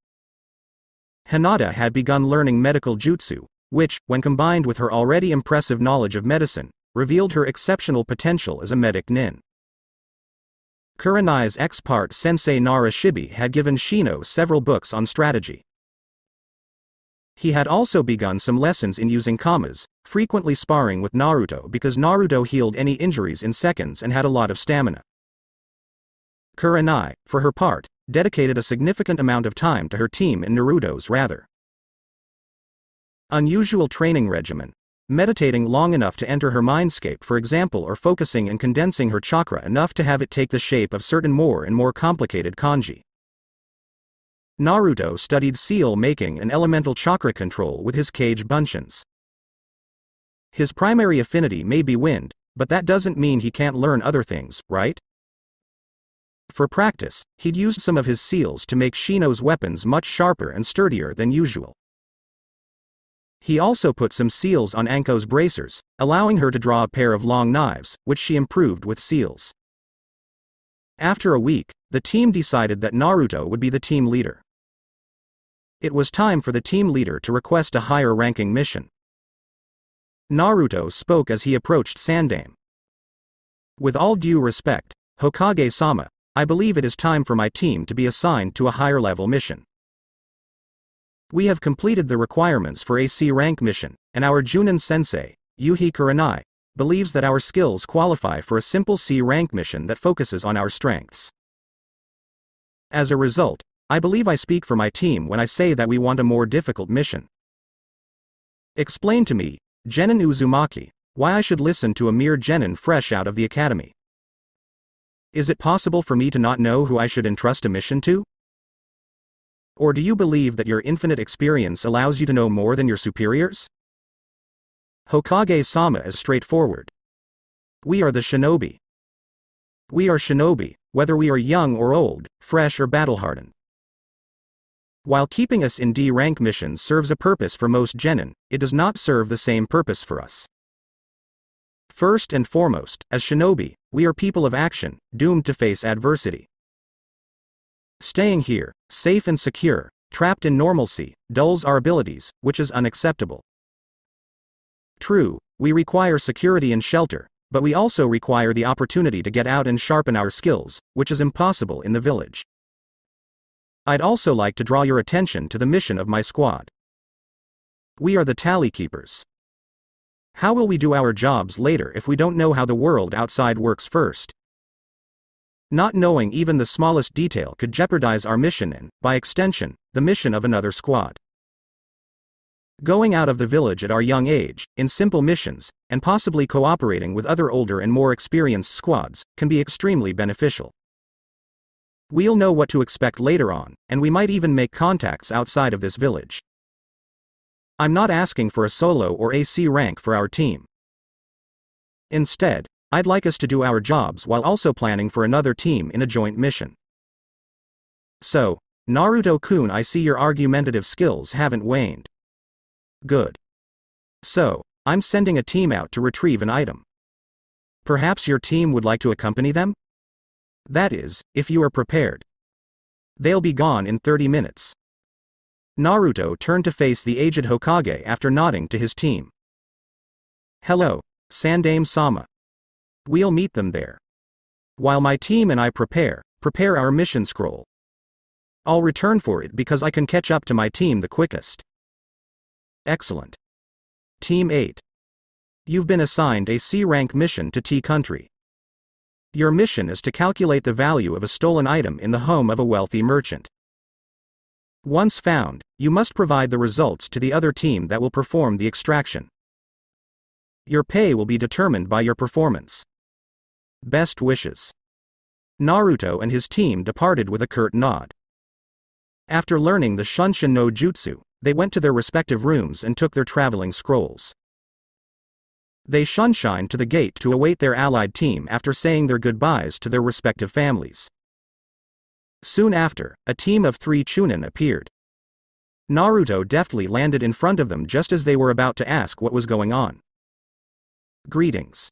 Hinata had begun learning medical jutsu, which, when combined with her already impressive knowledge of medicine, revealed her exceptional potential as a medic nin. Kurenai's ex-part sensei Nara Shibi had given Shino several books on strategy. He had also begun some lessons in using kamas, frequently sparring with Naruto because Naruto healed any injuries in seconds and had a lot of stamina. Kurenai, for her part, dedicated a significant amount of time to her team in Naruto's rather unusual training regimen, meditating long enough to enter her mindscape for example or focusing and condensing her chakra enough to have it take the shape of certain more and more complicated kanji. Naruto studied seal making and elemental chakra control with his kage bunshins. His primary affinity may be wind, but that doesn't mean he can't learn other things, right? For practice, he'd used some of his seals to make Shino's weapons much sharper and sturdier than usual. He also put some seals on Anko's bracers, allowing her to draw a pair of long knives, which she improved with seals. After a week, the team decided that Naruto would be the team leader. It was time for the team leader to request a higher ranking mission. Naruto spoke as he approached Sandaime. With all due respect, Hokage sama, I believe it is time for my team to be assigned to a higher level mission. We have completed the requirements for a C rank mission, and our Junin sensei, Yuhi Kurenai, believes that our skills qualify for a simple C rank mission that focuses on our strengths. As a result, I believe I speak for my team when I say that we want a more difficult mission. Explain to me, Genin Uzumaki, why I should listen to a mere genin fresh out of the academy. Is it possible for me to not know who I should entrust a mission to? Or do you believe that your infinite experience allows you to know more than your superiors? Hokage Sama is straightforward. We are the shinobi. We are shinobi, whether we are young or old, fresh or battle hardened. While keeping us in D rank missions serves a purpose for most genin, it does not serve the same purpose for us. First and foremost, as shinobi, we are people of action, doomed to face adversity. Staying here, safe and secure, trapped in normalcy, dulls our abilities, which is unacceptable. True, we require security and shelter, but we also require the opportunity to get out and sharpen our skills, which is impossible in the village. I'd also like to draw your attention to the mission of my squad. We are the tally keepers. How will we do our jobs later if we don't know how the world outside works first? Not knowing even the smallest detail could jeopardize our mission and, by extension, the mission of another squad. Going out of the village at our young age, in simple missions, and possibly cooperating with other older and more experienced squads, can be extremely beneficial. We'll know what to expect later on, and we might even make contacts outside of this village. I'm not asking for a solo or AC rank for our team. Instead, I'd like us to do our jobs while also planning for another team in a joint mission. So, Naruto kun, I see your argumentative skills haven't waned. Good. So, I'm sending a team out to retrieve an item. Perhaps your team would like to accompany them? That is, if you are prepared. They'll be gone in 30 minutes. Naruto turned to face the aged Hokage after nodding to his team. Hello, Sandaime-sama. We'll meet them there. While my team and I prepare, prepare our mission scroll. I'll return for it because I can catch up to my team the quickest. Excellent. Team 8. You've been assigned a C rank mission to T country. Your mission is to calculate the value of a stolen item in the home of a wealthy merchant. Once found, you must provide the results to the other team that will perform the extraction. Your pay will be determined by your performance. Best wishes. Naruto and his team departed with a curt nod. After learning the Shunshin no Jutsu, they went to their respective rooms and took their traveling scrolls. They shunshined to the gate to await their allied team after saying their goodbyes to their respective families. Soon after, a team of three Chunin appeared. Naruto deftly landed in front of them just as they were about to ask what was going on. Greetings.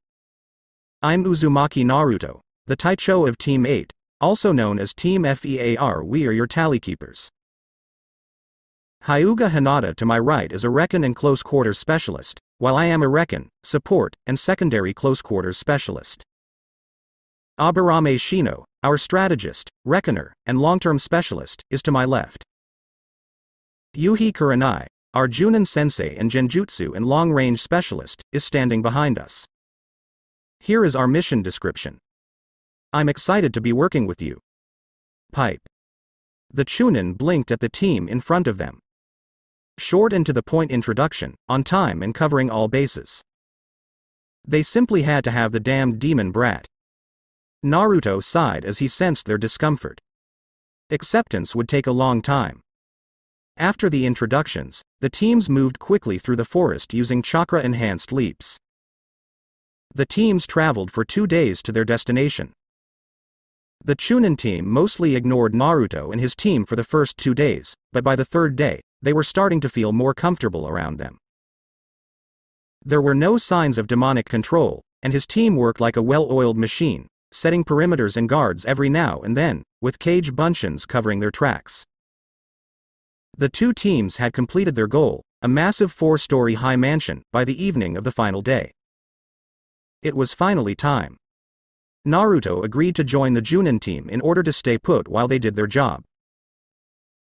I'm Uzumaki Naruto, the Taicho of Team 8, also known as Team FEAR. We are your tally keepers. Hyuga Hinata to my right is a Recon and close quarters specialist, while I am a Recon, support, and secondary close quarters specialist. Aburame Shino, our strategist, reckoner, and long-term specialist, is to my left. Yuhi Kurenai, our Junin sensei and Genjutsu and long-range specialist, is standing behind us. Here is our mission description. I'm excited to be working with you. Pipe. The Chunin blinked at the team in front of them. Short and to the point introduction, on time and covering all bases. They simply had to have the damned demon brat. Naruto sighed as he sensed their discomfort. Acceptance would take a long time. After the introductions, the teams moved quickly through the forest using chakra enhanced leaps. The teams traveled for two days to their destination. The Chunin team mostly ignored Naruto and his team for the first two days, but by the third day, they were starting to feel more comfortable around them. There were no signs of demonic control, and his team worked like a well oiled machine, setting perimeters and guards every now and then, with kage bunshins covering their tracks. The two teams had completed their goal, a massive four story high mansion, by the evening of the final day. It was finally time. Naruto agreed to join the Junin team in order to stay put while they did their job.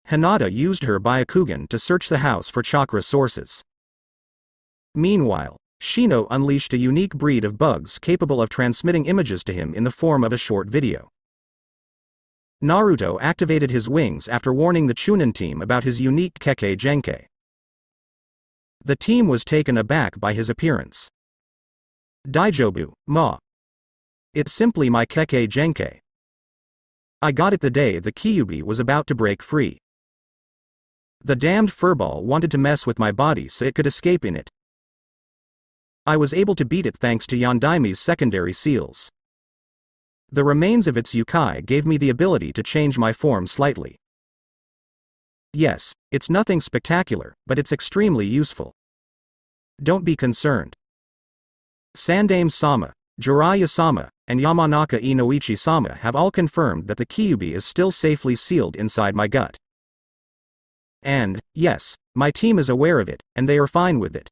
Hinata used her Byakugan to search the house for chakra sources. Meanwhile, Shino unleashed a unique breed of bugs capable of transmitting images to him in the form of a short video. Naruto activated his wings after warning the Chunin team about his unique Kekkei Genkai. The team was taken aback by his appearance. Daijobu, Ma. It's simply my Kekkei Genkai. I got it the day the Kyubi was about to break free. The damned furball wanted to mess with my body so it could escape in it. I was able to beat it thanks to Yondaime's secondary seals. The remains of its yukai gave me the ability to change my form slightly. Yes, it's nothing spectacular, but it's extremely useful. Don't be concerned. Sandaime Sama, Jiraiya Sama, and Yamanaka Inoichi Sama have all confirmed that the Kyubi is still safely sealed inside my gut. And, yes, my team is aware of it, and they are fine with it.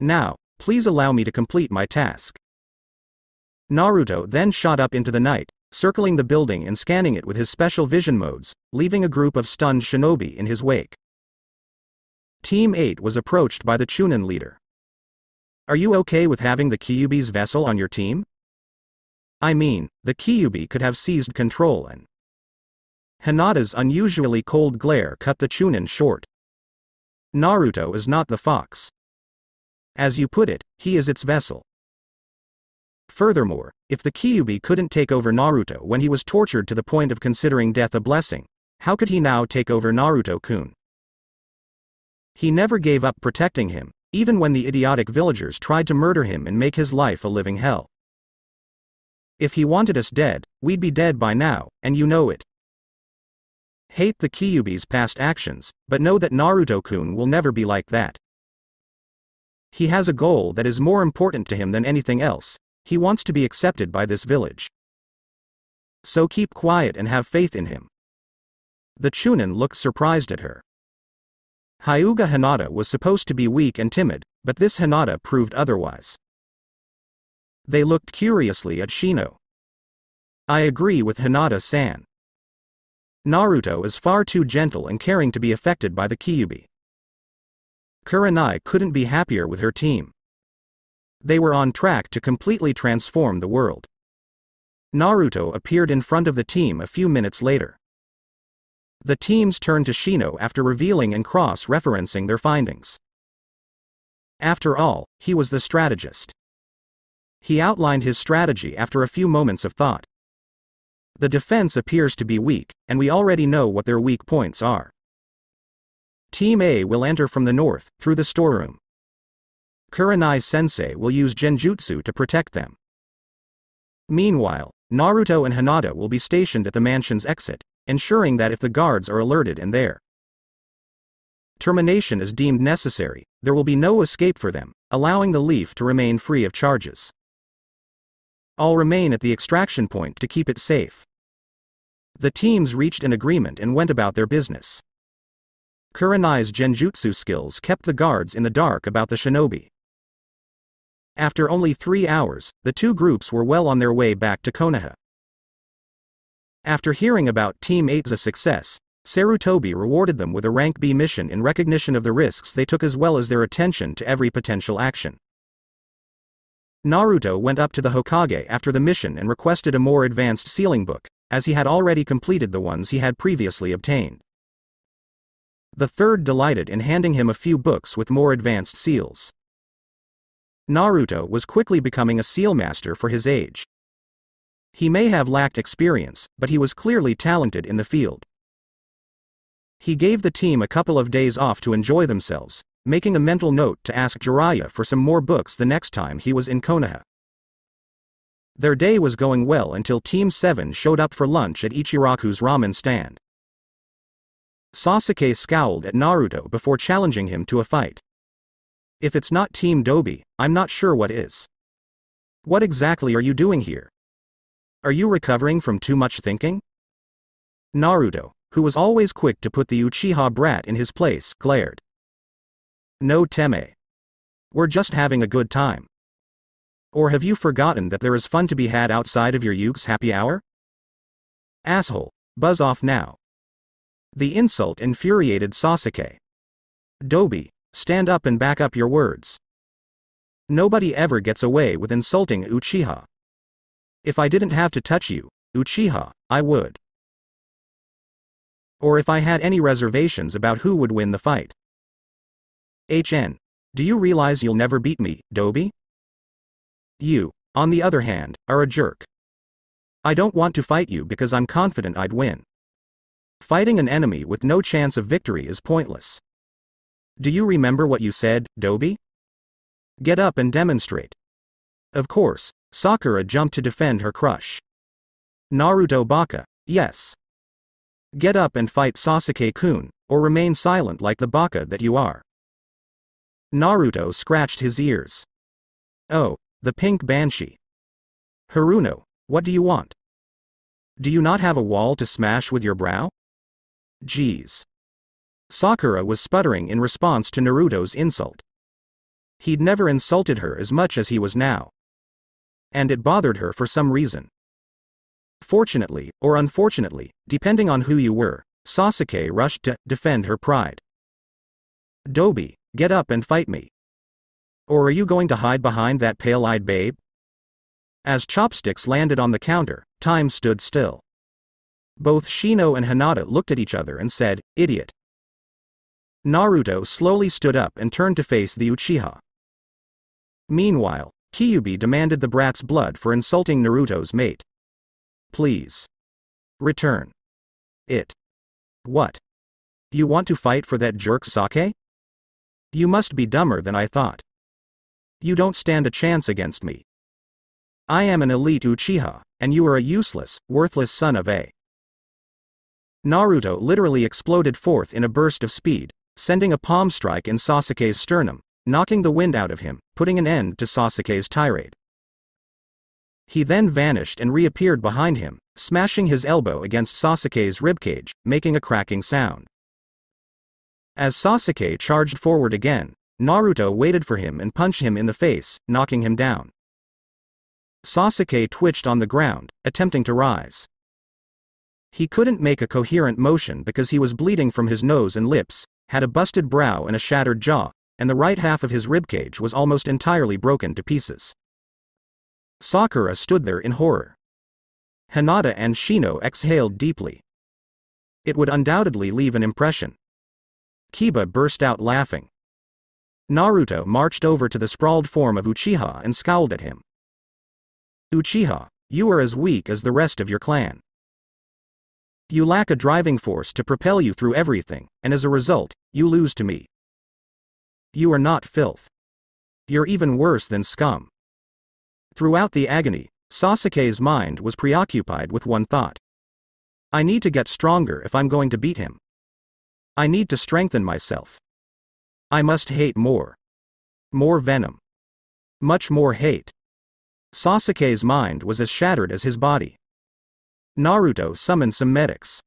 Now, please allow me to complete my task. Naruto then shot up into the night, circling the building and scanning it with his special vision modes, leaving a group of stunned shinobi in his wake. Team 8 was approached by the Chunin leader. Are you okay with having the Kyubi's vessel on your team? I mean, the Kyubi could have seized control and. Hinata's unusually cold glare cut the Chunin short. Naruto is not the fox. As you put it, he is its vessel. Furthermore, if the Kyubi couldn't take over Naruto when he was tortured to the point of considering death a blessing, how could he now take over Naruto-kun? He never gave up protecting him, even when the idiotic villagers tried to murder him and make his life a living hell. If he wanted us dead, we'd be dead by now, and you know it. Hate the Kyubi's past actions, but know that Naruto-kun will never be like that. He has a goal that is more important to him than anything else, he wants to be accepted by this village. So keep quiet and have faith in him. The Chunin looked surprised at her. Hyuga Hinata was supposed to be weak and timid, but this Hinata proved otherwise. They looked curiously at Shino. I agree with Hinata-san. Naruto is far too gentle and caring to be affected by the Kyubi. Kurenai couldn't be happier with her team. They were on track to completely transform the world. Naruto appeared in front of the team a few minutes later. The teams turned to Shino after revealing and cross-referencing their findings. After all, he was the strategist. He outlined his strategy after a few moments of thought. The defense appears to be weak, and we already know what their weak points are. Team A will enter from the north, through the storeroom. Kurenai sensei will use genjutsu to protect them. Meanwhile, Naruto and Hinata will be stationed at the mansion's exit, ensuring that if the guards are alerted and there termination is deemed necessary, there will be no escape for them, allowing the leaf to remain free of charges. I'll remain at the extraction point to keep it safe. The teams reached an agreement and went about their business. Kurenai's genjutsu skills kept the guards in the dark about the shinobi. After only three hours, the two groups were well on their way back to Konoha. After hearing about Team 8's success, Sarutobi rewarded them with a rank B mission in recognition of the risks they took as well as their attention to every potential action. Naruto went up to the Hokage after the mission and requested a more advanced sealing book, as he had already completed the ones he had previously obtained. The third delighted in handing him a few books with more advanced seals. Naruto was quickly becoming a seal master for his age. He may have lacked experience, but he was clearly talented in the field. He gave the team a couple of days off to enjoy themselves, making a mental note to ask Jiraiya for some more books the next time he was in Konoha. Their day was going well until Team 7 showed up for lunch at Ichiraku's ramen stand. Sasuke scowled at Naruto before challenging him to a fight. If it's not Team Dobe, I'm not sure what is. What exactly are you doing here? Are you recovering from too much thinking? Naruto, who was always quick to put the Uchiha brat in his place, glared. No Teme. We're just having a good time. Or have you forgotten that there is fun to be had outside of your Yuke's happy hour? Asshole, buzz off now. The insult infuriated Sasuke. Dobe, Stand up and back up your words. Nobody ever gets away with insulting Uchiha. If I didn't have to touch you, Uchiha, I would. Or if I had any reservations about who would win the fight. HN. Do you realize you'll never beat me, Dobe? You, on the other hand, are a jerk. I don't want to fight you because I'm confident I'd win. Fighting an enemy with no chance of victory is pointless. Do you remember what you said, Dobe? Get up and demonstrate. Of course, Sakura jumped to defend her crush. Naruto Baka, yes. Get up and fight Sasuke-kun, or remain silent like the baka that you are. Naruto scratched his ears. Oh, the pink banshee. Haruno, what do you want? Do you not have a wall to smash with your brow? Geez. Sakura was sputtering in response to Naruto's insult. He'd never insulted her as much as he was now. And it bothered her for some reason. Fortunately, or unfortunately, depending on who you were, Sasuke rushed to defend her pride. Dobe, get up and fight me. Or are you going to hide behind that pale eyed babe? As chopsticks landed on the counter, time stood still. Both Shino and Hinata looked at each other and said, Idiot. Naruto slowly stood up and turned to face the Uchiha. Meanwhile, Kyubi demanded the brat's blood for insulting Naruto's mate. Please. Return. It. What? You want to fight for that jerk Sake? You must be dumber than I thought. You don't stand a chance against me. I am an elite Uchiha, and you are a useless, worthless son of a. Naruto literally exploded forth in a burst of speed, sending a palm strike in Sasuke's sternum, knocking the wind out of him, putting an end to Sasuke's tirade. He then vanished and reappeared behind him, smashing his elbow against Sasuke's ribcage, making a cracking sound. As Sasuke charged forward again, Naruto waited for him and punched him in the face, knocking him down. Sasuke twitched on the ground, attempting to rise. He couldn't make a coherent motion because he was bleeding from his nose and lips, had a busted brow and a shattered jaw, and the right half of his ribcage was almost entirely broken to pieces. Sakura stood there in horror. Hinata and Shino exhaled deeply. It would undoubtedly leave an impression. Kiba burst out laughing. Naruto marched over to the sprawled form of Uchiha and scowled at him. Uchiha, you are as weak as the rest of your clan. You lack a driving force to propel you through everything, and as a result, you lose to me. You are not filth. You're even worse than scum. Throughout the agony, Sasuke's mind was preoccupied with one thought. I need to get stronger if I'm going to beat him. I need to strengthen myself. I must hate more. More venom. Much more hate. Sasuke's mind was as shattered as his body. Naruto summoned some medics.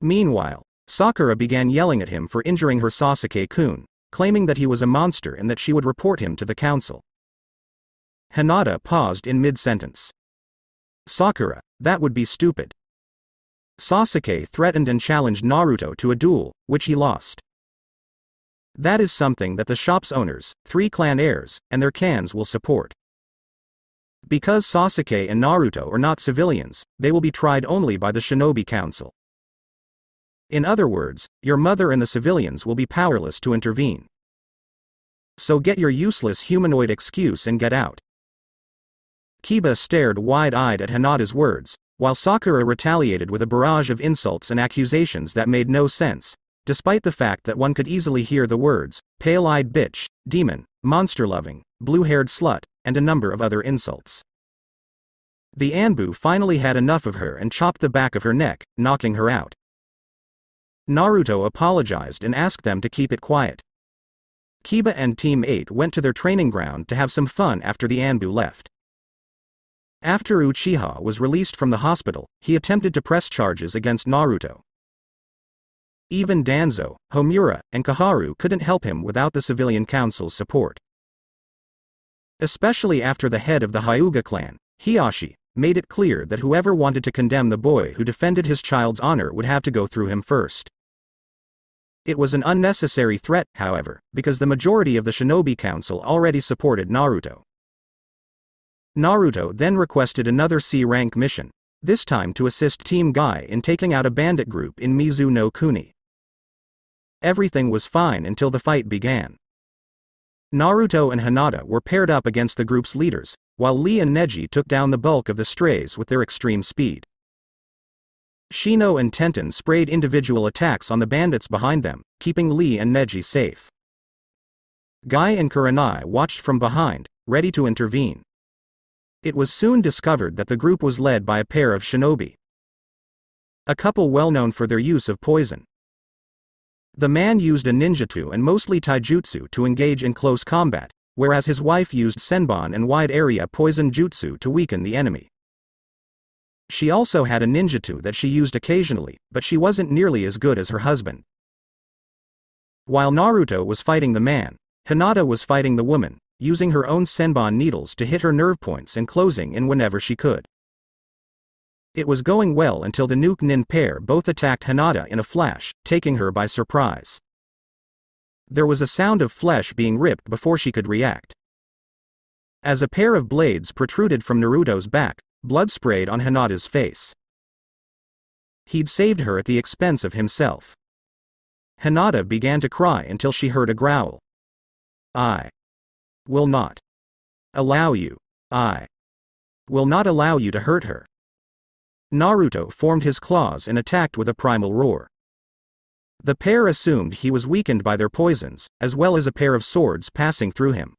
Meanwhile, Sakura began yelling at him for injuring her Sasuke-kun, claiming that he was a monster and that she would report him to the council. Hinata paused in mid-sentence. Sakura, that would be stupid. Sasuke threatened and challenged Naruto to a duel, which he lost. That is something that the shop's owners, three clan heirs, and their clans will support. Because Sasuke and Naruto are not civilians, they will be tried only by the Shinobi Council. In other words, your mother and the civilians will be powerless to intervene. So get your useless humanoid excuse and get out. Kiba stared wide-eyed at Hinata's words, while Sakura retaliated with a barrage of insults and accusations that made no sense, despite the fact that one could easily hear the words, pale-eyed bitch, demon, monster-loving, blue-haired slut, and a number of other insults. The Anbu finally had enough of her and chopped the back of her neck, knocking her out. Naruto apologized and asked them to keep it quiet. Kiba and Team 8 went to their training ground to have some fun after the Anbu left. After Uchiha was released from the hospital, he attempted to press charges against Naruto. Even Danzo, Homura, and Koharu couldn't help him without the civilian council's support. Especially after the head of the Hyuga clan, Hiashi, made it clear that whoever wanted to condemn the boy who defended his child's honor would have to go through him first. It was an unnecessary threat, however, because the majority of the Shinobi Council already supported Naruto. Naruto then requested another C-rank mission, this time to assist Team Guy in taking out a bandit group in Mizu no Kuni. Everything was fine until the fight began. Naruto and Hinata were paired up against the group's leaders, while Lee and Neji took down the bulk of the strays with their extreme speed. Shino and Tenten sprayed individual attacks on the bandits behind them, keeping Lee and Neji safe. Guy and Kurenai watched from behind, ready to intervene. It was soon discovered that the group was led by a pair of shinobi. A couple well known for their use of poison. The man used a ninjutsu and mostly taijutsu to engage in close combat, whereas his wife used senbon and wide area poison jutsu to weaken the enemy. She also had a ninjutsu that she used occasionally, but she wasn't nearly as good as her husband. While Naruto was fighting the man, Hinata was fighting the woman, using her own senbon needles to hit her nerve points and closing in whenever she could. It was going well until the Nuke Nin pair both attacked Hinata in a flash, taking her by surprise. There was a sound of flesh being ripped before she could react. As a pair of blades protruded from Naruto's back, blood sprayed on Hinata's face. He'd saved her at the expense of himself. Hinata began to cry until she heard a growl. I will not allow you. I will not allow you to hurt her. Naruto formed his claws and attacked with a primal roar. The pair assumed he was weakened by their poisons, as well as a pair of swords passing through him.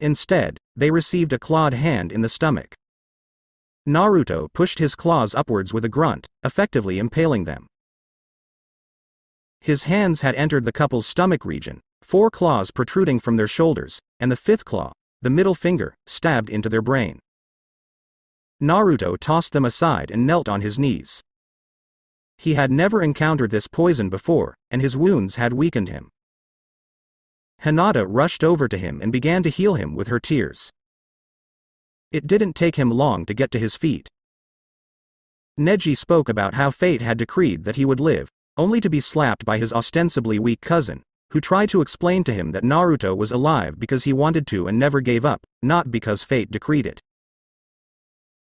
Instead, they received a clawed hand in the stomach. Naruto pushed his claws upwards with a grunt, effectively impaling them. His hands had entered the couple's stomach region, four claws protruding from their shoulders, and the fifth claw, the middle finger, stabbed into their brain. Naruto tossed them aside and knelt on his knees. He had never encountered this poison before, and his wounds had weakened him. Hinata rushed over to him and began to heal him with her tears. It didn't take him long to get to his feet. Neji spoke about how fate had decreed that he would live, only to be slapped by his ostensibly weak cousin, who tried to explain to him that Naruto was alive because he wanted to and never gave up, not because fate decreed it.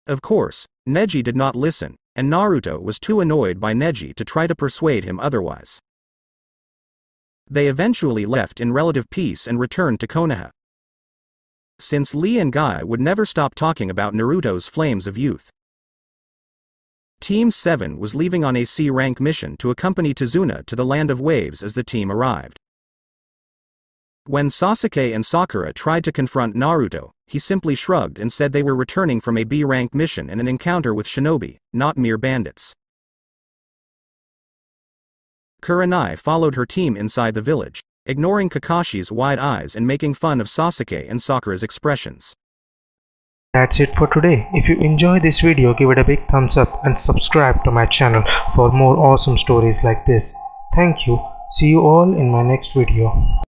Of course, Neji did not listen, and Naruto was too annoyed by Neji to try to persuade him otherwise. They eventually left in relative peace and returned to Konoha since Lee and Guy would never stop talking about Naruto's flames of youth. Team 7 was leaving on a C rank mission to accompany Tazuna to the Land of Waves as the team arrived. When Sasuke and Sakura tried to confront Naruto, he simply shrugged and said they were returning from a B rank mission and an encounter with shinobi, not mere bandits. Kurenai followed her team inside the village ignoring Kakashi's wide eyes and making fun of Sasuke and Sakura's expressions. That's it for today. If you enjoyed this video, give it a big thumbs up and subscribe to my channel for more awesome stories like this. Thank you. See you all in my next video.